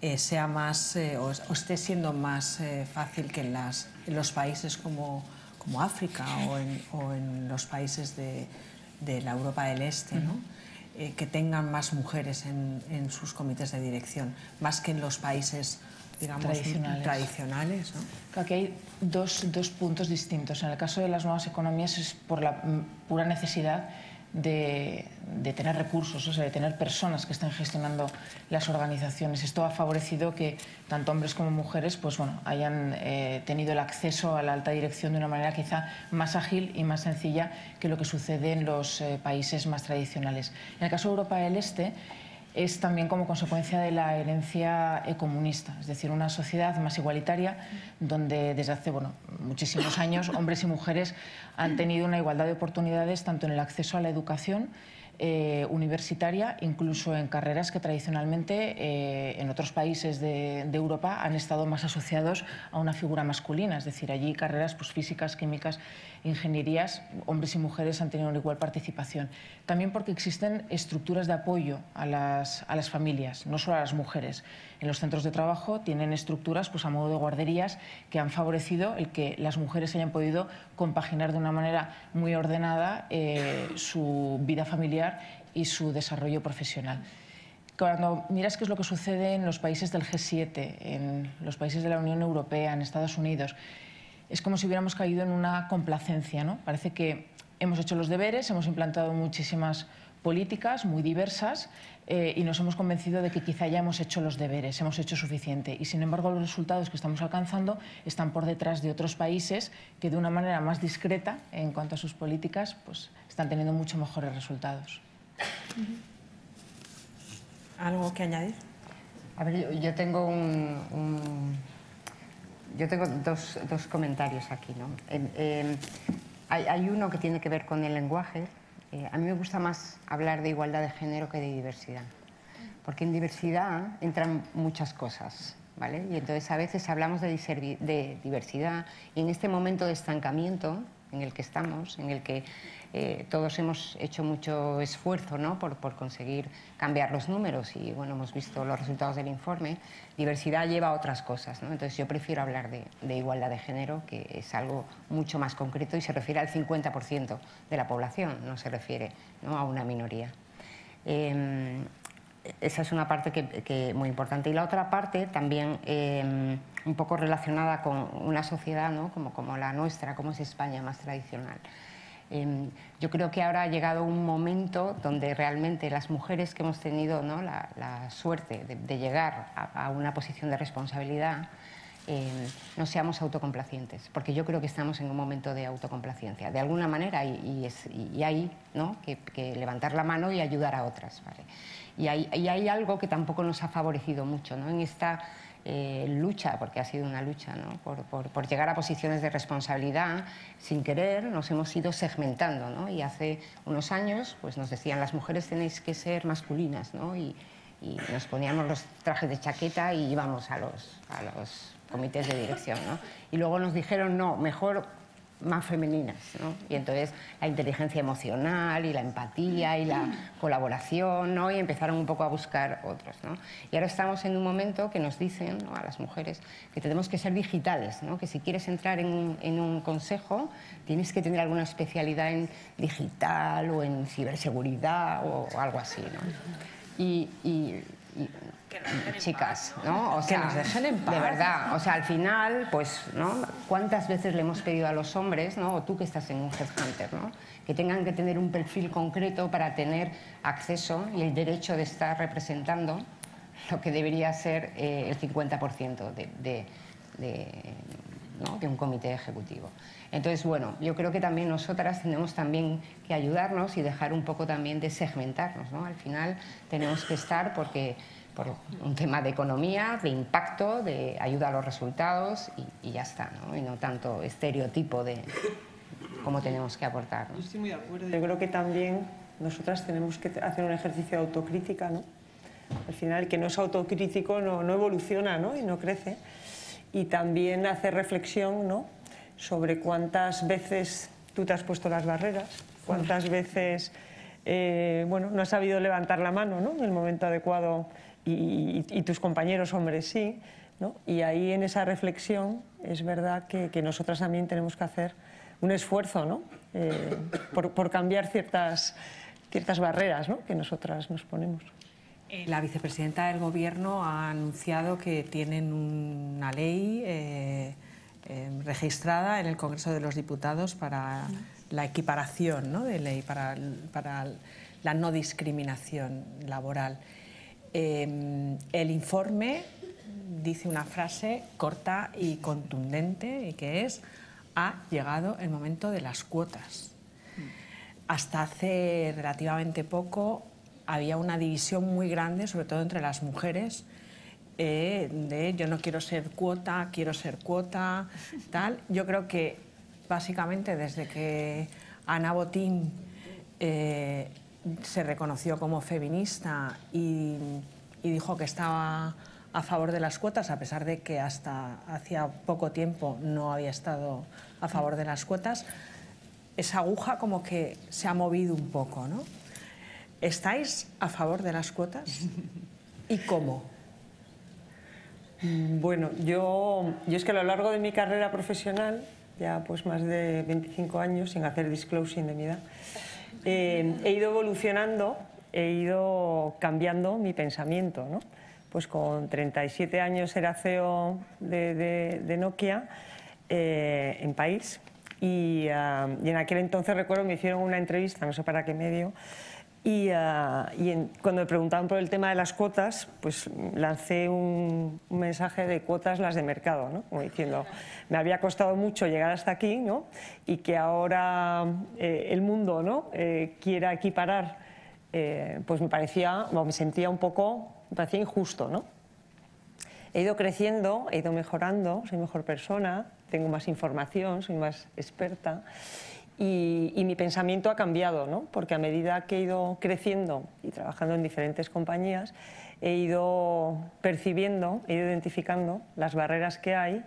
[SPEAKER 2] eh, sea más eh, o, esté siendo más fácil que en, las, en, los países como, como África o en, o en, los países de, de, la Europa del Este, ¿no? que tengan más mujeres en, en, sus comités de dirección, más que en los países digamos, tradicionales. tradicionales ¿no?
[SPEAKER 4] Aquí hay dos, dos puntos distintos. En el caso de las nuevas economías es por la pura necesidad de, tener recursos, o sea, de tener personas que estén gestionando las organizaciones. Esto ha favorecido que tanto hombres como mujeres pues, bueno, hayan eh, tenido el acceso a la alta dirección de una manera quizá más ágil y más sencilla que lo que sucede en los eh, países más tradicionales. En el caso de Europa del Este, es también como consecuencia de la herencia comunista, es decir, una sociedad más igualitaria donde desde hace bueno, muchísimos años hombres y mujeres han tenido una igualdad de oportunidades tanto en el acceso a la educación eh, universitaria, incluso en carreras que tradicionalmente eh, en otros países de, Europa han estado más asociados a una figura masculina, es decir, allí carreras pues, físicas, químicas, ingenierías, hombres y mujeres han tenido una igual participación. También porque existen estructuras de apoyo a las, a las familias, no solo a las mujeres. En los centros de trabajo tienen estructuras pues, a modo de guarderías que han favorecido el que las mujeres hayan podido compaginar de una manera muy ordenada eh, su vida familiar y su desarrollo profesional. Cuando miras qué es lo que sucede en los países del G7, en los países de la Unión Europea, en Estados Unidos, es como si hubiéramos caído en una complacencia. ¿no? Parece que hemos hecho los deberes, hemos implantado muchísimas políticas muy diversas eh, y nos hemos convencido de que quizá ya hemos hecho los deberes, hemos hecho suficiente. Y sin embargo los resultados que estamos alcanzando están por detrás de otros países que de una manera más discreta en cuanto a sus políticas pues, están teniendo mucho mejores resultados.
[SPEAKER 2] ¿Algo que añadir?
[SPEAKER 5] A ver, yo, tengo un, yo tengo dos, dos, comentarios aquí. ¿no? hay, hay uno que tiene que ver con el lenguaje, eh, a mí me gusta más hablar de igualdad de género que de diversidad, porque en diversidad entran muchas cosas. ¿vale? Y entonces a veces hablamos de, de diversidad y en este momento de estancamiento en el que estamos, en el que eh, todos hemos hecho mucho esfuerzo ¿no? por, conseguir cambiar los números y bueno, hemos visto los resultados del informe, diversidad lleva a otras cosas. ¿no? Entonces yo prefiero hablar de, igualdad de género, que es algo mucho más concreto y se refiere al 50% de la población, no se refiere a una minoría. Eh, esa es una parte que, que, muy importante. Y la otra parte también eh, un poco relacionada con una sociedad ¿no? como, como la nuestra, como es España más tradicional. Em, yo creo que ahora ha llegado un momento donde realmente las mujeres que hemos tenido la, suerte de, llegar a, una posición de responsabilidad, eh, no seamos autocomplacientes, porque yo creo que estamos en un momento de autocomplacencia, de alguna manera, y, hay ¿no? que, levantar la mano y ayudar a otras. Y, hay, algo que tampoco nos ha favorecido mucho ¿no? en esta eh, lucha, porque ha sido una lucha, ¿no? por, llegar a posiciones de responsabilidad, sin querer nos hemos ido segmentando. ¿no? Y hace unos años pues nos decían, las mujeres tenéis que ser masculinas, ¿no? y, y nos poníamos los trajes de chaqueta y íbamos a los, a los comités de dirección. ¿no? Y luego nos dijeron, no, mejor más femeninas. ¿no? Y entonces la inteligencia emocional y la empatía y la colaboración, ¿no? y empezaron un poco a buscar otros. ¿no? Y ahora estamos en un momento que nos dicen a las mujeres que tenemos que ser digitales, ¿no? que si quieres entrar en, un consejo tienes que tener alguna especialidad en digital o en ciberseguridad o algo así. ¿no? Chicas, ¿no? O sea, de verdad, o sea, al final, pues, ¿no? ¿Cuántas veces le hemos pedido a los hombres, ¿no? O tú que estás en un headhunter, ¿no? Que tengan que tener un perfil concreto para tener acceso y el derecho de estar representando lo que debería ser eh, el 50% de, de, de un comité ejecutivo. Entonces, bueno, yo creo que también nosotras tenemos también que ayudarnos y dejar un poco también de segmentarnos, ¿no? Al final tenemos que estar porque por un tema de economía, de impacto, de ayuda a los resultados y, ya está, ¿no? Y no tanto estereotipo de cómo tenemos que aportar.
[SPEAKER 3] Yo estoy muy de acuerdo. Yo creo que también nosotras tenemos que hacer un ejercicio de autocrítica, ¿no? Al final, el que no es autocrítico no, no evoluciona, ¿no? Y no crece. Y también hacer reflexión, ¿no? sobre cuántas veces tú te has puesto las barreras, cuántas veces eh, bueno, no has sabido levantar la mano ¿no? en el momento adecuado y, tus compañeros hombres sí. ¿no? Y ahí en esa reflexión es verdad que, que nosotras también tenemos que hacer un esfuerzo ¿no? Eh, por, por, cambiar ciertas, ciertas barreras ¿no? que nosotras nos ponemos.
[SPEAKER 2] Eh, la vicepresidenta del Gobierno ha anunciado que tienen una ley Em, registrada en el Congreso de los Diputados para la equiparación de ley, para, para, la no discriminación laboral. Em, el informe dice una frase corta y contundente y que es ha llegado el momento de las cuotas. Hasta hace relativamente poco había una división muy grande, sobre todo entre las mujeres, eh, de yo no quiero ser cuota, quiero ser cuota, tal. Yo creo que básicamente desde que Ana Botín eh, se reconoció como feminista y, dijo que estaba a favor de las cuotas, a pesar de que hasta hacía poco tiempo no había estado a favor de las cuotas, esa aguja como que se ha movido un poco, ¿no? ¿Estáis a favor de las cuotas? ¿Y cómo?
[SPEAKER 3] Mm, bueno, yo, yo es que a lo largo de mi carrera profesional, ya pues más de 25 años sin hacer disclosing de mi edad, eh, he ido evolucionando, he ido cambiando mi pensamiento. ¿no? Pues con 37 años era CEO de, Nokia eh, en país y, ah, y, en aquel entonces recuerdo me hicieron una entrevista, no sé para qué medio, y, eh, cuando me preguntaban por el tema de las cuotas, pues lancé un, mensaje de cuotas las de mercado, ¿no? como diciendo, me había costado mucho llegar hasta aquí ¿no? y que ahora eh, el mundo ¿no? Eh, quiera equiparar, pues me parecía, me sentía un poco, me parecía injusto. ¿no? He ido creciendo, he ido mejorando, soy mejor persona, tengo más información, soy más experta y, mi pensamiento ha cambiado, ¿no? porque a medida que he ido creciendo y trabajando en diferentes compañías, he ido percibiendo, he ido identificando las barreras que hay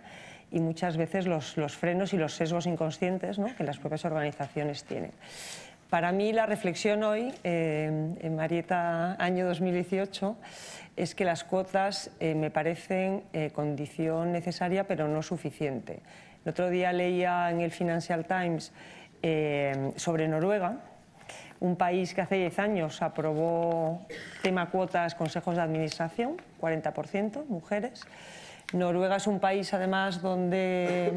[SPEAKER 3] y muchas veces los, frenos y los sesgos inconscientes ¿no? que las propias organizaciones tienen. Para mí la reflexión hoy, eh, en Marieta año 2018, es que las cuotas eh, me parecen eh, condición necesaria pero no suficiente. El otro día leía en el Financial Times eh, sobre Noruega, un país que hace 10 años aprobó tema cuotas consejos de administración, 40% mujeres. Noruega es un país además donde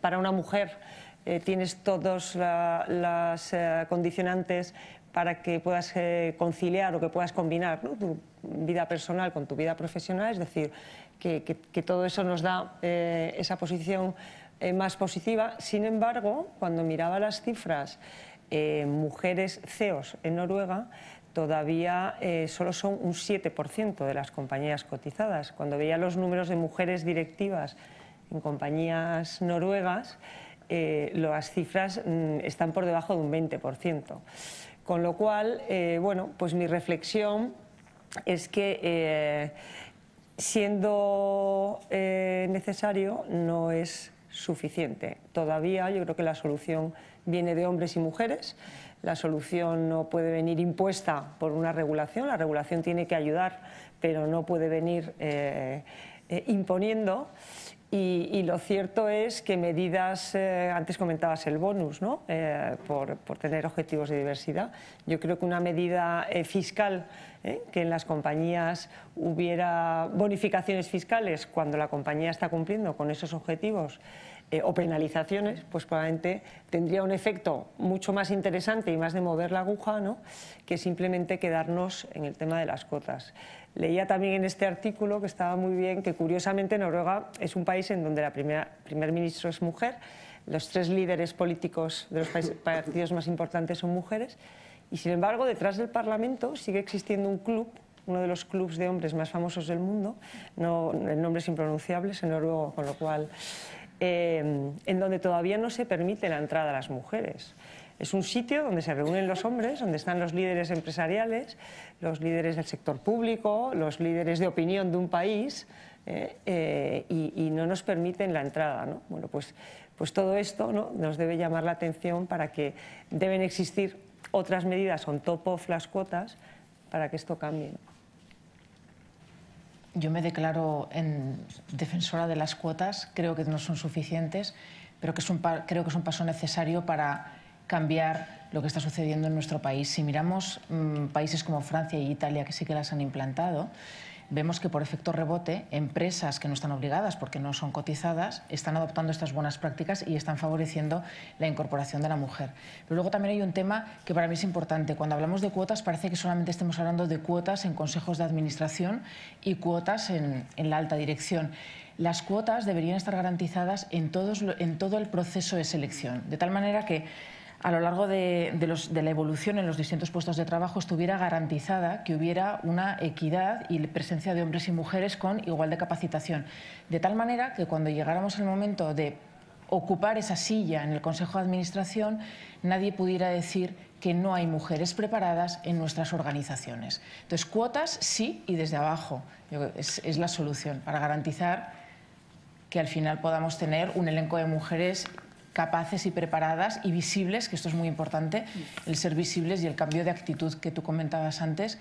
[SPEAKER 3] para una mujer eh, tienes todas las eh, condicionantes para que puedas conciliar o que puedas combinar tu vida personal con tu vida profesional, es decir, que, todo eso nos da esa posición eh, más positiva. Sin embargo, cuando miraba las cifras, mujeres CEOs en Noruega, todavía solo son un 7% de las compañías cotizadas. Cuando veía los números de mujeres directivas en compañías noruegas, las cifras mm, están por debajo de un 20%. Con lo cual, eh, bueno, pues mi reflexión es que eh, siendo eh, necesario no es suficiente. Todavía yo creo que la solución viene de hombres y mujeres. La solución no puede venir impuesta por una regulación. La regulación tiene que ayudar, pero no puede venir imponiendo. Y, lo cierto es que medidas, eh, antes comentabas el bonus, ¿no? Eh, por, tener objetivos de diversidad. Yo creo que una medida eh, que en las compañías hubiera bonificaciones fiscales cuando la compañía está cumpliendo con esos objetivos, o penalizaciones, pues probablemente tendría un efecto mucho más interesante y más de mover la aguja ¿no? que simplemente quedarnos en el tema de las cotas. Leía también en este artículo que estaba muy bien que curiosamente Noruega es un país en donde la primera primer ministro es mujer, los tres líderes políticos de los partidos más importantes son mujeres y sin embargo detrás del Parlamento sigue existiendo un club uno de los clubes de hombres más famosos del mundo, no, el nombre es impronunciable, en noruego, con lo cual, eh, en donde todavía no se permite la entrada a las mujeres. Es un sitio donde se reúnen los hombres, donde están los líderes empresariales, los líderes del sector público, los líderes de opinión de un país, eh, eh, y, no nos permiten la entrada. ¿no? Bueno, pues, pues todo esto ¿no? nos debe llamar la atención para que deben existir otras medidas on top of las cuotas para que esto cambie.
[SPEAKER 4] Yo me declaro en defensora de las cuotas, creo que no son suficientes, pero que es un, creo que es un paso necesario para cambiar lo que está sucediendo en nuestro país. Si miramos mm, países como Francia y Italia, que sí que las han implantado, vemos que por efecto rebote, empresas que no están obligadas porque no son cotizadas, están adoptando estas buenas prácticas y están favoreciendo la incorporación de la mujer. Pero luego también hay un tema que para mí es importante. Cuando hablamos de cuotas parece que solamente estemos hablando de cuotas en consejos de administración y cuotas en, en la alta dirección las cuotas deberían estar garantizadas en, todos, en todo el proceso de selección, de tal manera que a lo largo de, la evolución en los distintos puestos de trabajo estuviera garantizada que hubiera una equidad y presencia de hombres y mujeres con igual de capacitación. De tal manera que cuando llegáramos al momento de ocupar esa silla en el Consejo de Administración, nadie pudiera decir que no hay mujeres preparadas en nuestras organizaciones. Entonces, cuotas sí y desde abajo es la solución para garantizar que al final podamos tener un elenco de mujeres capaces y preparadas y visibles, que esto es muy importante, el ser visibles y el cambio de actitud que tú comentabas antes.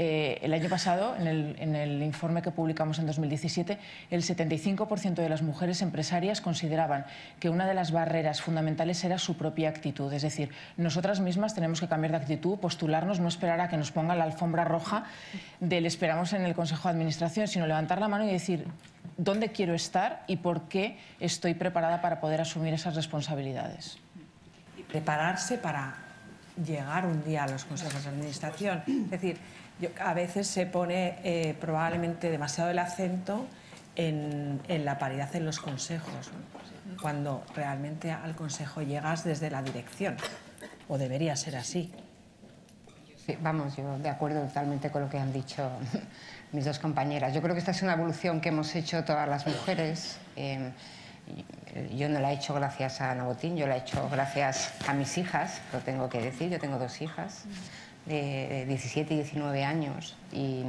[SPEAKER 4] Eh, el año pasado, en el, informe que publicamos en 2017, el 75% de las mujeres empresarias consideraban que una de las barreras fundamentales era su propia actitud. Es decir, nosotras mismas tenemos que cambiar de actitud, postularnos, no esperar a que nos ponga la alfombra roja del esperamos en el Consejo de Administración, sino levantar la mano y decir, dónde quiero estar y por qué estoy preparada para poder asumir esas responsabilidades.
[SPEAKER 2] Prepararse para llegar un día a los consejos de administración. Es decir, a veces se pone eh, probablemente demasiado el acento en, la paridad en los consejos, cuando realmente al consejo llegas desde la dirección, o debería ser así.
[SPEAKER 5] vamos, yo de acuerdo totalmente con lo que han dicho mis dos compañeras. Yo creo que esta es una evolución que hemos hecho todas las mujeres. Em, yo no la he hecho gracias a Ana Botín, yo la he hecho gracias a mis hijas, lo tengo que decir. Yo tengo dos hijas de 17 y 19 años y,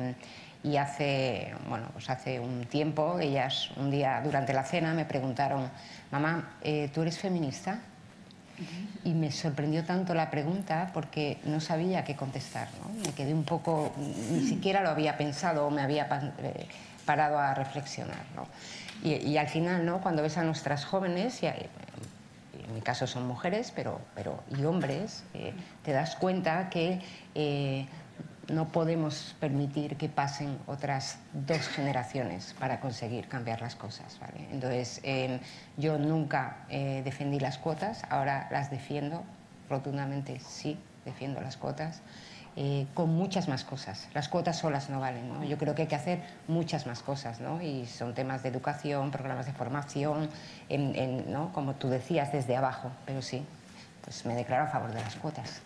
[SPEAKER 5] hace, bueno, pues hace un tiempo ellas un día durante la cena me preguntaron, mamá, eh, ¿tú eres feminista? Y me sorprendió tanto la pregunta porque no sabía qué contestar. Me quedé un poco, ni siquiera lo había pensado o me había eh, parado a reflexionar. Y, al final, ¿no? cuando ves a nuestras jóvenes, y, en mi caso son mujeres, pero, pero y hombres, eh, te das cuenta que eh, no podemos permitir que pasen otras dos generaciones para conseguir cambiar las cosas. Entonces, em, yo nunca eh, defendí las cuotas, ahora las defiendo rotundamente, sí, defiendo las cuotas. Eh, con muchas más cosas. Las cuotas solas no valen, ¿no? Yo creo que hay que hacer muchas más cosas, ¿no? Y son temas de educación, programas de formación, ¿no? como tú decías, desde abajo. Pero sí, pues me declaro a favor de las cuotas.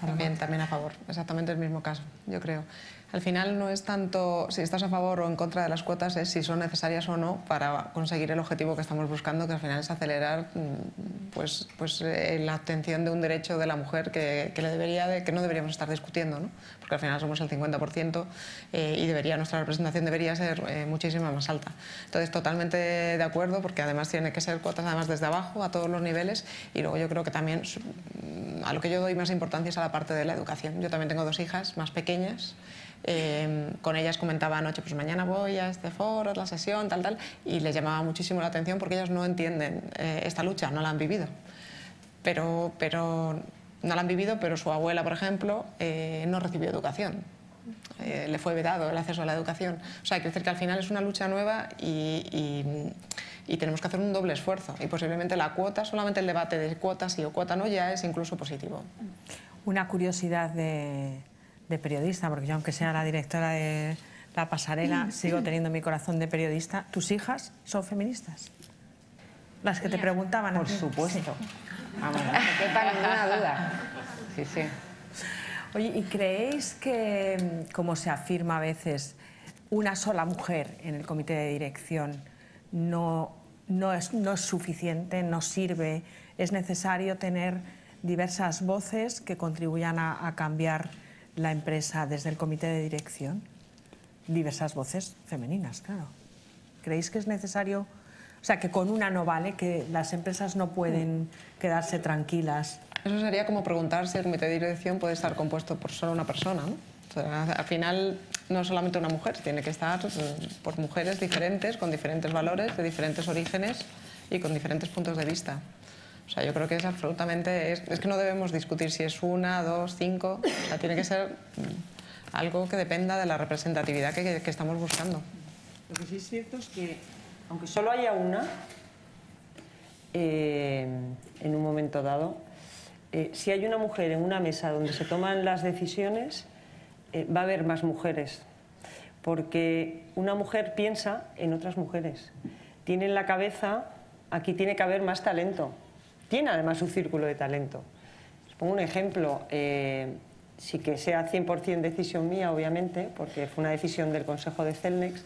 [SPEAKER 6] También, también a favor, exactamente el mismo caso, yo creo. Al final no es tanto si estás a favor o en contra de las cuotas, es si son necesarias o no para conseguir el objetivo que estamos buscando, que al final es acelerar mm, pues, pues, eh, la atención de un derecho de la mujer que, que, no deberíamos estar discutiendo, ¿no? porque al final somos el 50% eh, y debería, nuestra representación debería ser eh, muchísimo más alta. Entonces, totalmente de acuerdo, porque además tiene que ser cuotas además desde abajo, a todos los niveles, y luego yo creo que también a lo que yo doy más importancia es a la parte de la educación. Yo también tengo dos hijas más pequeñas, Em, con ellas comentaba anoche, pues mañana voy a este foro, la sesión, tal, tal, y les llamaba muchísimo la atención porque ellas no entienden eh, esta lucha, no la han vivido. Pero, pero no la han vivido, pero su abuela, por ejemplo, eh, no recibió educación. Eh, le fue vedado el acceso a la educación. O sea, hay que decir que al final es una lucha nueva y, y, tenemos que hacer un doble esfuerzo. Y posiblemente la cuota, solamente el debate de cuotas sí o cuota no, ya es incluso positivo.
[SPEAKER 2] Una curiosidad de, de periodista, porque yo aunque sea la directora de la pasarela, sigo teniendo mi corazón de periodista. ¿Tus hijas son feministas? Las que te preguntaban.
[SPEAKER 5] Por supuesto. Vamos, no quepa ninguna duda. Sí, sí.
[SPEAKER 2] Oye, ¿y creéis que, como se afirma a veces, una sola mujer en el comité de dirección no, no, es, no es suficiente, no sirve? ¿Es necesario tener diversas voces que contribuyan a, a cambiar la empresa desde el comité de dirección? Diversas voces femeninas, claro. ¿Creéis que es necesario? O sea, que con una no vale, que las empresas no pueden quedarse tranquilas.
[SPEAKER 6] Eso sería como preguntar si el comité de dirección puede estar compuesto por solo una persona, ¿no? al final no solamente una mujer, tiene que estar mm, por mujeres diferentes, con diferentes valores, de diferentes orígenes y con diferentes puntos de vista. O sea, yo creo que es absolutamente... Es, que no debemos discutir si es una, dos, cinco... O sea, tiene que ser mm, algo que dependa de la representatividad que, estamos buscando.
[SPEAKER 3] Lo que sí es cierto es que, aunque solo haya una, eh, en un momento dado, eh, si hay una mujer en una mesa donde se toman las decisiones, eh, va a haber más mujeres, porque una mujer piensa en otras mujeres. Tiene en la cabeza, aquí tiene que haber más talento, tiene además un círculo de talento. Os pongo un ejemplo, eh, sí que sea 100% decisión mía, obviamente, porque fue una decisión del Consejo de Celnex,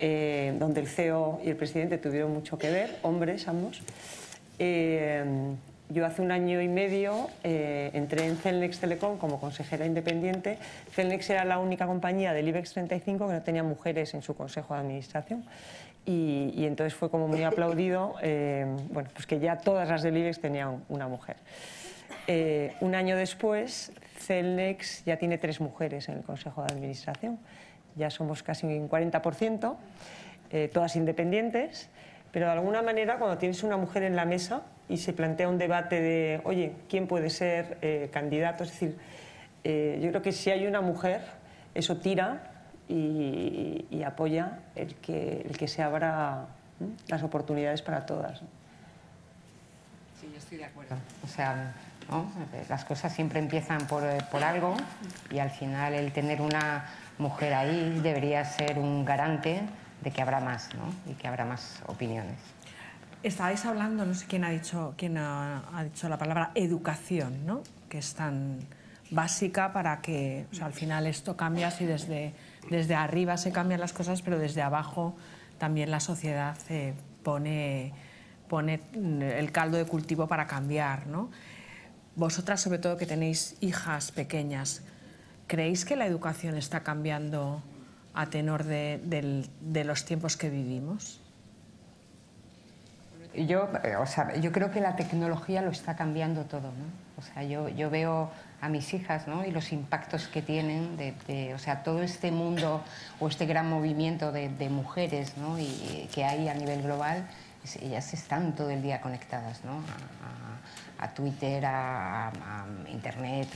[SPEAKER 3] eh, donde el CEO y el presidente tuvieron mucho que ver, hombres ambos. Eh, yo hace un año y medio entré en Celnex Telecom como consejera independiente. Celnex era la única compañía del IBEX 35 que no tenía mujeres en su consejo de administración. Y, entonces fue como muy aplaudido, eh, bueno, pues que ya todas las del IBEX tenían una mujer. Eh, un año después, Celnex ya tiene tres mujeres en el Consejo de Administración, ya somos casi un 40%, eh, todas independientes, pero de alguna manera cuando tienes una mujer en la mesa y se plantea un debate de, oye, ¿quién puede ser candidato? Es decir, yo creo que si hay una mujer, eso tira y, apoya el que, el que se abra las oportunidades para todas.
[SPEAKER 5] Sí, yo estoy de acuerdo. O sea, las cosas siempre empiezan por, por, algo y al final el tener una mujer ahí debería ser un garante de que habrá más ¿no? y que habrá más opiniones.
[SPEAKER 2] Estabais hablando, no sé quién ha dicho, quién ha, ha dicho la palabra educación, ¿no? que es tan básica para que o sea, al final esto cambia si desde desde arriba se cambian las cosas, pero desde abajo también la sociedad eh, pone, pone el caldo de cultivo para cambiar. ¿no? Vosotras, sobre todo que tenéis hijas pequeñas, ¿creéis que la educación está cambiando a tenor de, los tiempos que vivimos?
[SPEAKER 5] Yo, eh, o sea, yo creo que la tecnología lo está cambiando todo. ¿no? O sea, yo, yo veo a mis hijas ¿no? y los impactos que tienen, de, o sea, todo este mundo o este gran movimiento de, mujeres ¿no? y, que hay a nivel global ellas están todo el día conectadas ¿no? a, Twitter, a, Internet,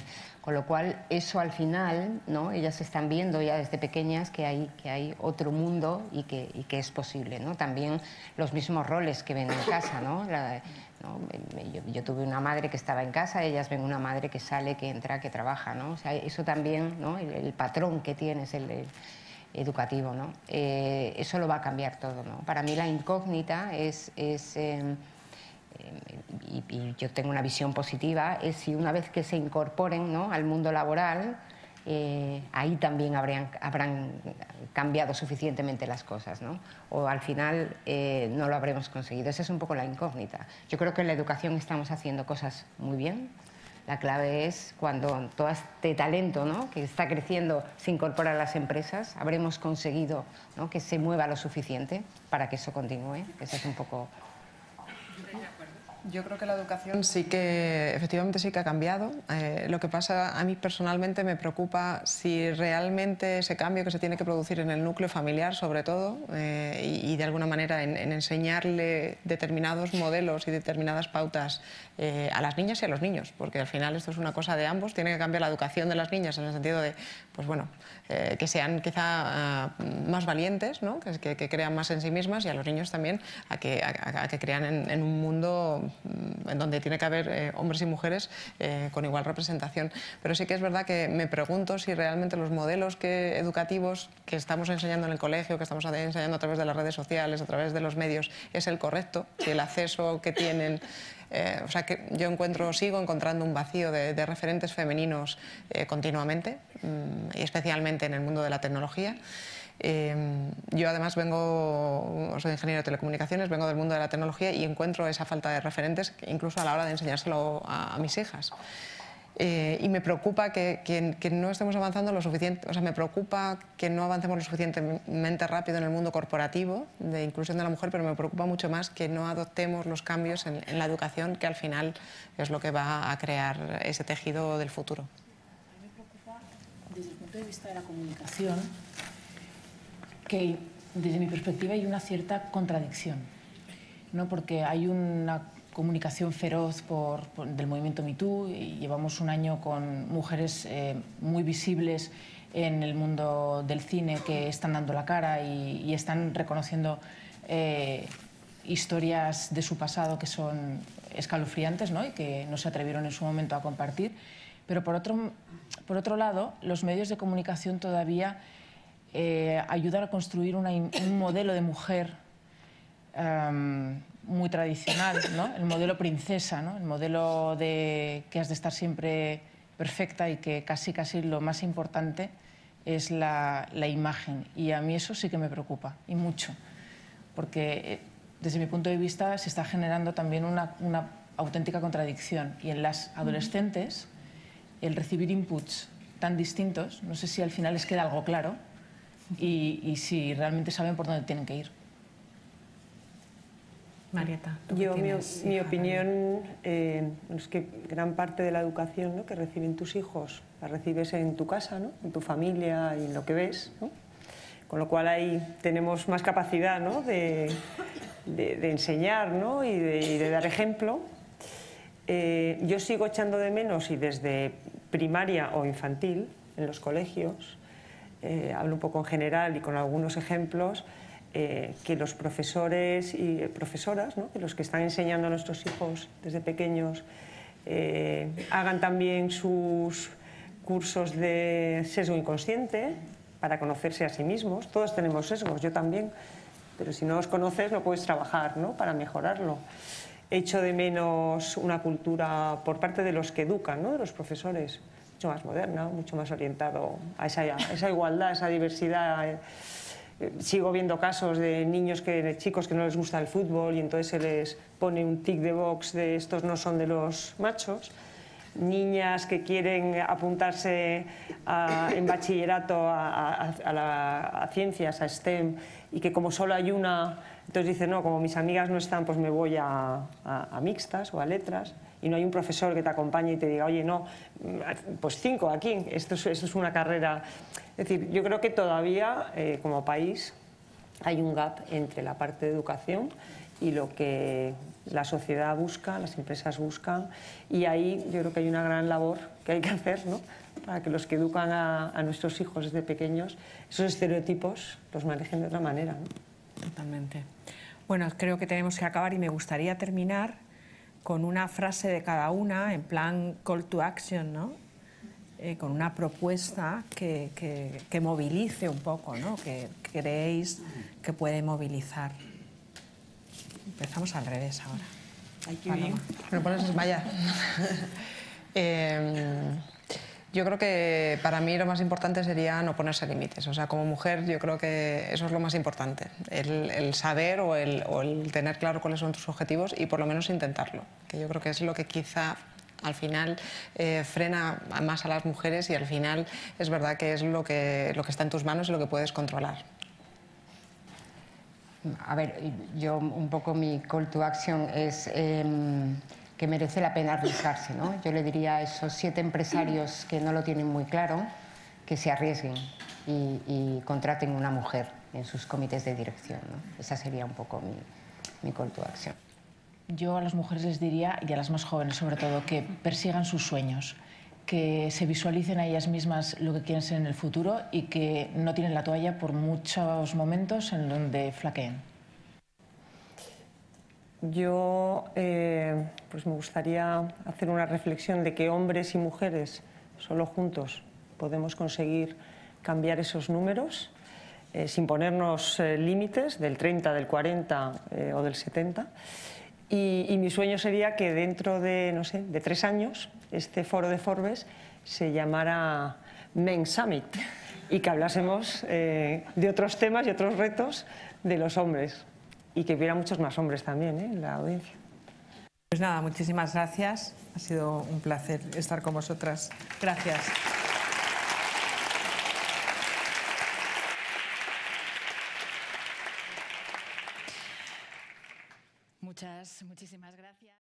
[SPEAKER 5] con lo cual eso al final, ¿no? ellas están viendo ya desde pequeñas que hay, que hay otro mundo y que, y que es posible. ¿no? También los mismos roles que ven en casa. ¿no? Yo, tuve una madre que estaba en casa, ellas ven una madre que sale, que entra, que trabaja. ¿no? O sea, eso también, ¿no? el, patrón que tienes, el educativo. ¿no? Eh, eso lo va a cambiar todo. ¿no? Para mí la incógnita es... es em, em, y, yo tengo una visión positiva, es si una vez que se incorporen ¿no? al mundo laboral, eh, ahí también habrían, habrán cambiado suficientemente las cosas, ¿no? o al final eh, no lo habremos conseguido. Esa es un poco la incógnita. Yo creo que en la educación estamos haciendo cosas muy bien, la clave es cuando todo este talento ¿no? que está creciendo se incorpora a las empresas, habremos conseguido ¿no? que se mueva lo suficiente para que eso continúe. Ese es un poco
[SPEAKER 6] yo creo que la educación sí que, efectivamente sí que ha cambiado. Eh, lo que pasa, a mí personalmente me preocupa si realmente ese cambio que se tiene que producir en el núcleo familiar, sobre todo, eh, y, de alguna manera en, enseñarle determinados modelos y determinadas pautas eh, a las niñas y a los niños, porque al final esto es una cosa de ambos, tiene que cambiar la educación de las niñas en el sentido de, pues bueno, que sean quizá ah, más valientes, que, crean más en sí mismas y a los niños también a que, crean en, un mundo Mm, en donde tiene que haber eh, hombres y mujeres eh, con igual representación. Pero sí que es verdad que me pregunto si realmente los modelos educativos que estamos enseñando en el colegio, que estamos enseñando a través de las redes sociales, a través de los medios, es el correcto, si el acceso que tienen... Eh, o sea que yo encuentro, sigo encontrando un vacío de, referentes femeninos continuamente, y especialmente en el mundo de la tecnología. Em, yo además vengo, soy ingeniero de telecomunicaciones, vengo del mundo de la tecnología y encuentro esa falta de referentes incluso a la hora de enseñárselo a, mis hijas. Eh, y me preocupa que, que, no estemos avanzando lo suficiente, o sea, me preocupa que no avancemos lo suficientemente rápido en el mundo corporativo de inclusión de la mujer, pero me preocupa mucho más que no adoptemos los cambios en, en la educación, que al final es lo que va a crear ese tejido del futuro.
[SPEAKER 4] A mí me preocupa, desde el punto de vista de la comunicación, que desde mi perspectiva hay una cierta contradicción, ¿no? porque hay una comunicación feroz por, del movimiento MeToo y llevamos un año con mujeres eh, muy visibles en el mundo del cine que están dando la cara y, están reconociendo eh, historias de su pasado que son escalofriantes ¿no? y que no se atrevieron en su momento a compartir. Pero por otro, por otro lado, los medios de comunicación todavía eh, ayudar a construir un modelo de mujer em, muy tradicional, ¿no? el modelo princesa, ¿no? el modelo de que has de estar siempre perfecta y que casi casi lo más importante es la, imagen. Y a mí eso sí que me preocupa, y mucho, porque eh, desde mi punto de vista se está generando también una, una auténtica contradicción. Y en las adolescentes, el recibir inputs tan distintos, no sé si al final les queda algo claro, y, si realmente saben por dónde tienen que ir.
[SPEAKER 2] Marieta.
[SPEAKER 3] Yo, mi, opinión eh, es que gran parte de la educación que reciben tus hijos la recibes en tu casa, ¿no? en tu familia y en lo que ves. Con lo cual ahí tenemos más capacidad de, enseñar y, de, dar ejemplo. Eh, yo sigo echando de menos y desde primaria o infantil en los colegios eh, hablo un poco en general y con algunos ejemplos, eh, que los profesores y profesoras, ¿no? que los que están enseñando a nuestros hijos desde pequeños, hagan también sus cursos de sesgo inconsciente para conocerse a sí mismos. Todos tenemos sesgos, yo también, pero si no los conoces no puedes trabajar ¿no? para mejorarlo. Echo de menos una cultura por parte de los que educan, ¿no? de los profesores, mucho más moderna, mucho más orientado a esa, igualdad, a esa diversidad. Eh, sigo viendo casos de niños, que, de chicos que no les gusta el fútbol y entonces se les pone un tic de box de estos no son de los machos. Niñas que quieren apuntarse en bachillerato a, a, ciencias, a STEM, y que como solo hay una, entonces dicen, no, como mis amigas no están, pues me voy a, mixtas o a letras y no hay un profesor que te acompañe y te diga, oye, no, pues cinco aquí, esto es, esto es una carrera. Es decir, yo creo que todavía eh, como país hay un gap entre la parte de educación y lo que la sociedad busca, las empresas buscan, y ahí yo creo que hay una gran labor que hay que hacer, ¿no? para que los que educan a, nuestros hijos desde pequeños, esos estereotipos los manejen de otra manera.
[SPEAKER 2] Totalmente. Bueno, creo que tenemos que acabar y me gustaría terminar con una frase de cada una, en plan call to action, ¿no? Eh, con una propuesta que, que, movilice un poco, ¿no? que creéis que puede movilizar. Empezamos al revés ahora.
[SPEAKER 6] Hay que. Bueno, pones vaya. eh, yo creo que para mí lo más importante sería no ponerse límites. O sea, como mujer yo creo que eso es lo más importante. El, saber o el, tener claro cuáles son tus objetivos y por lo menos intentarlo. Que yo creo que es lo que quizá al final eh, frena más a las mujeres y al final es verdad que es lo que, lo que está en tus manos y lo que puedes controlar.
[SPEAKER 5] A ver, yo un poco mi call to action es em, que merece la pena arriesgarse. ¿no? Yo le diría a esos siete empresarios que no lo tienen muy claro que se arriesguen y, contraten una mujer en sus comités de dirección. ¿no? Esa sería un poco mi, mi call to action.
[SPEAKER 4] Yo a las mujeres les diría, y a las más jóvenes sobre todo, que persigan sus sueños, que se visualicen a ellas mismas lo que quieren ser en el futuro y que no tienen la toalla por muchos momentos en donde flaqueen.
[SPEAKER 3] Yo eh, pues me gustaría hacer una reflexión de que hombres y mujeres solo juntos podemos conseguir cambiar esos números eh, sin ponernos eh, límites del 30, del 40 o del 70 y, mi sueño sería que dentro de, no sé, de tres años, este foro de Forbes se llamara Men Summit y que hablásemos de otros temas y otros retos de los hombres y que hubiera muchos más hombres también ¿eh? en la audiencia.
[SPEAKER 2] Pues nada, muchísimas gracias. Ha sido un placer estar con vosotras. Gracias.
[SPEAKER 1] Muchas, muchísimas gracias.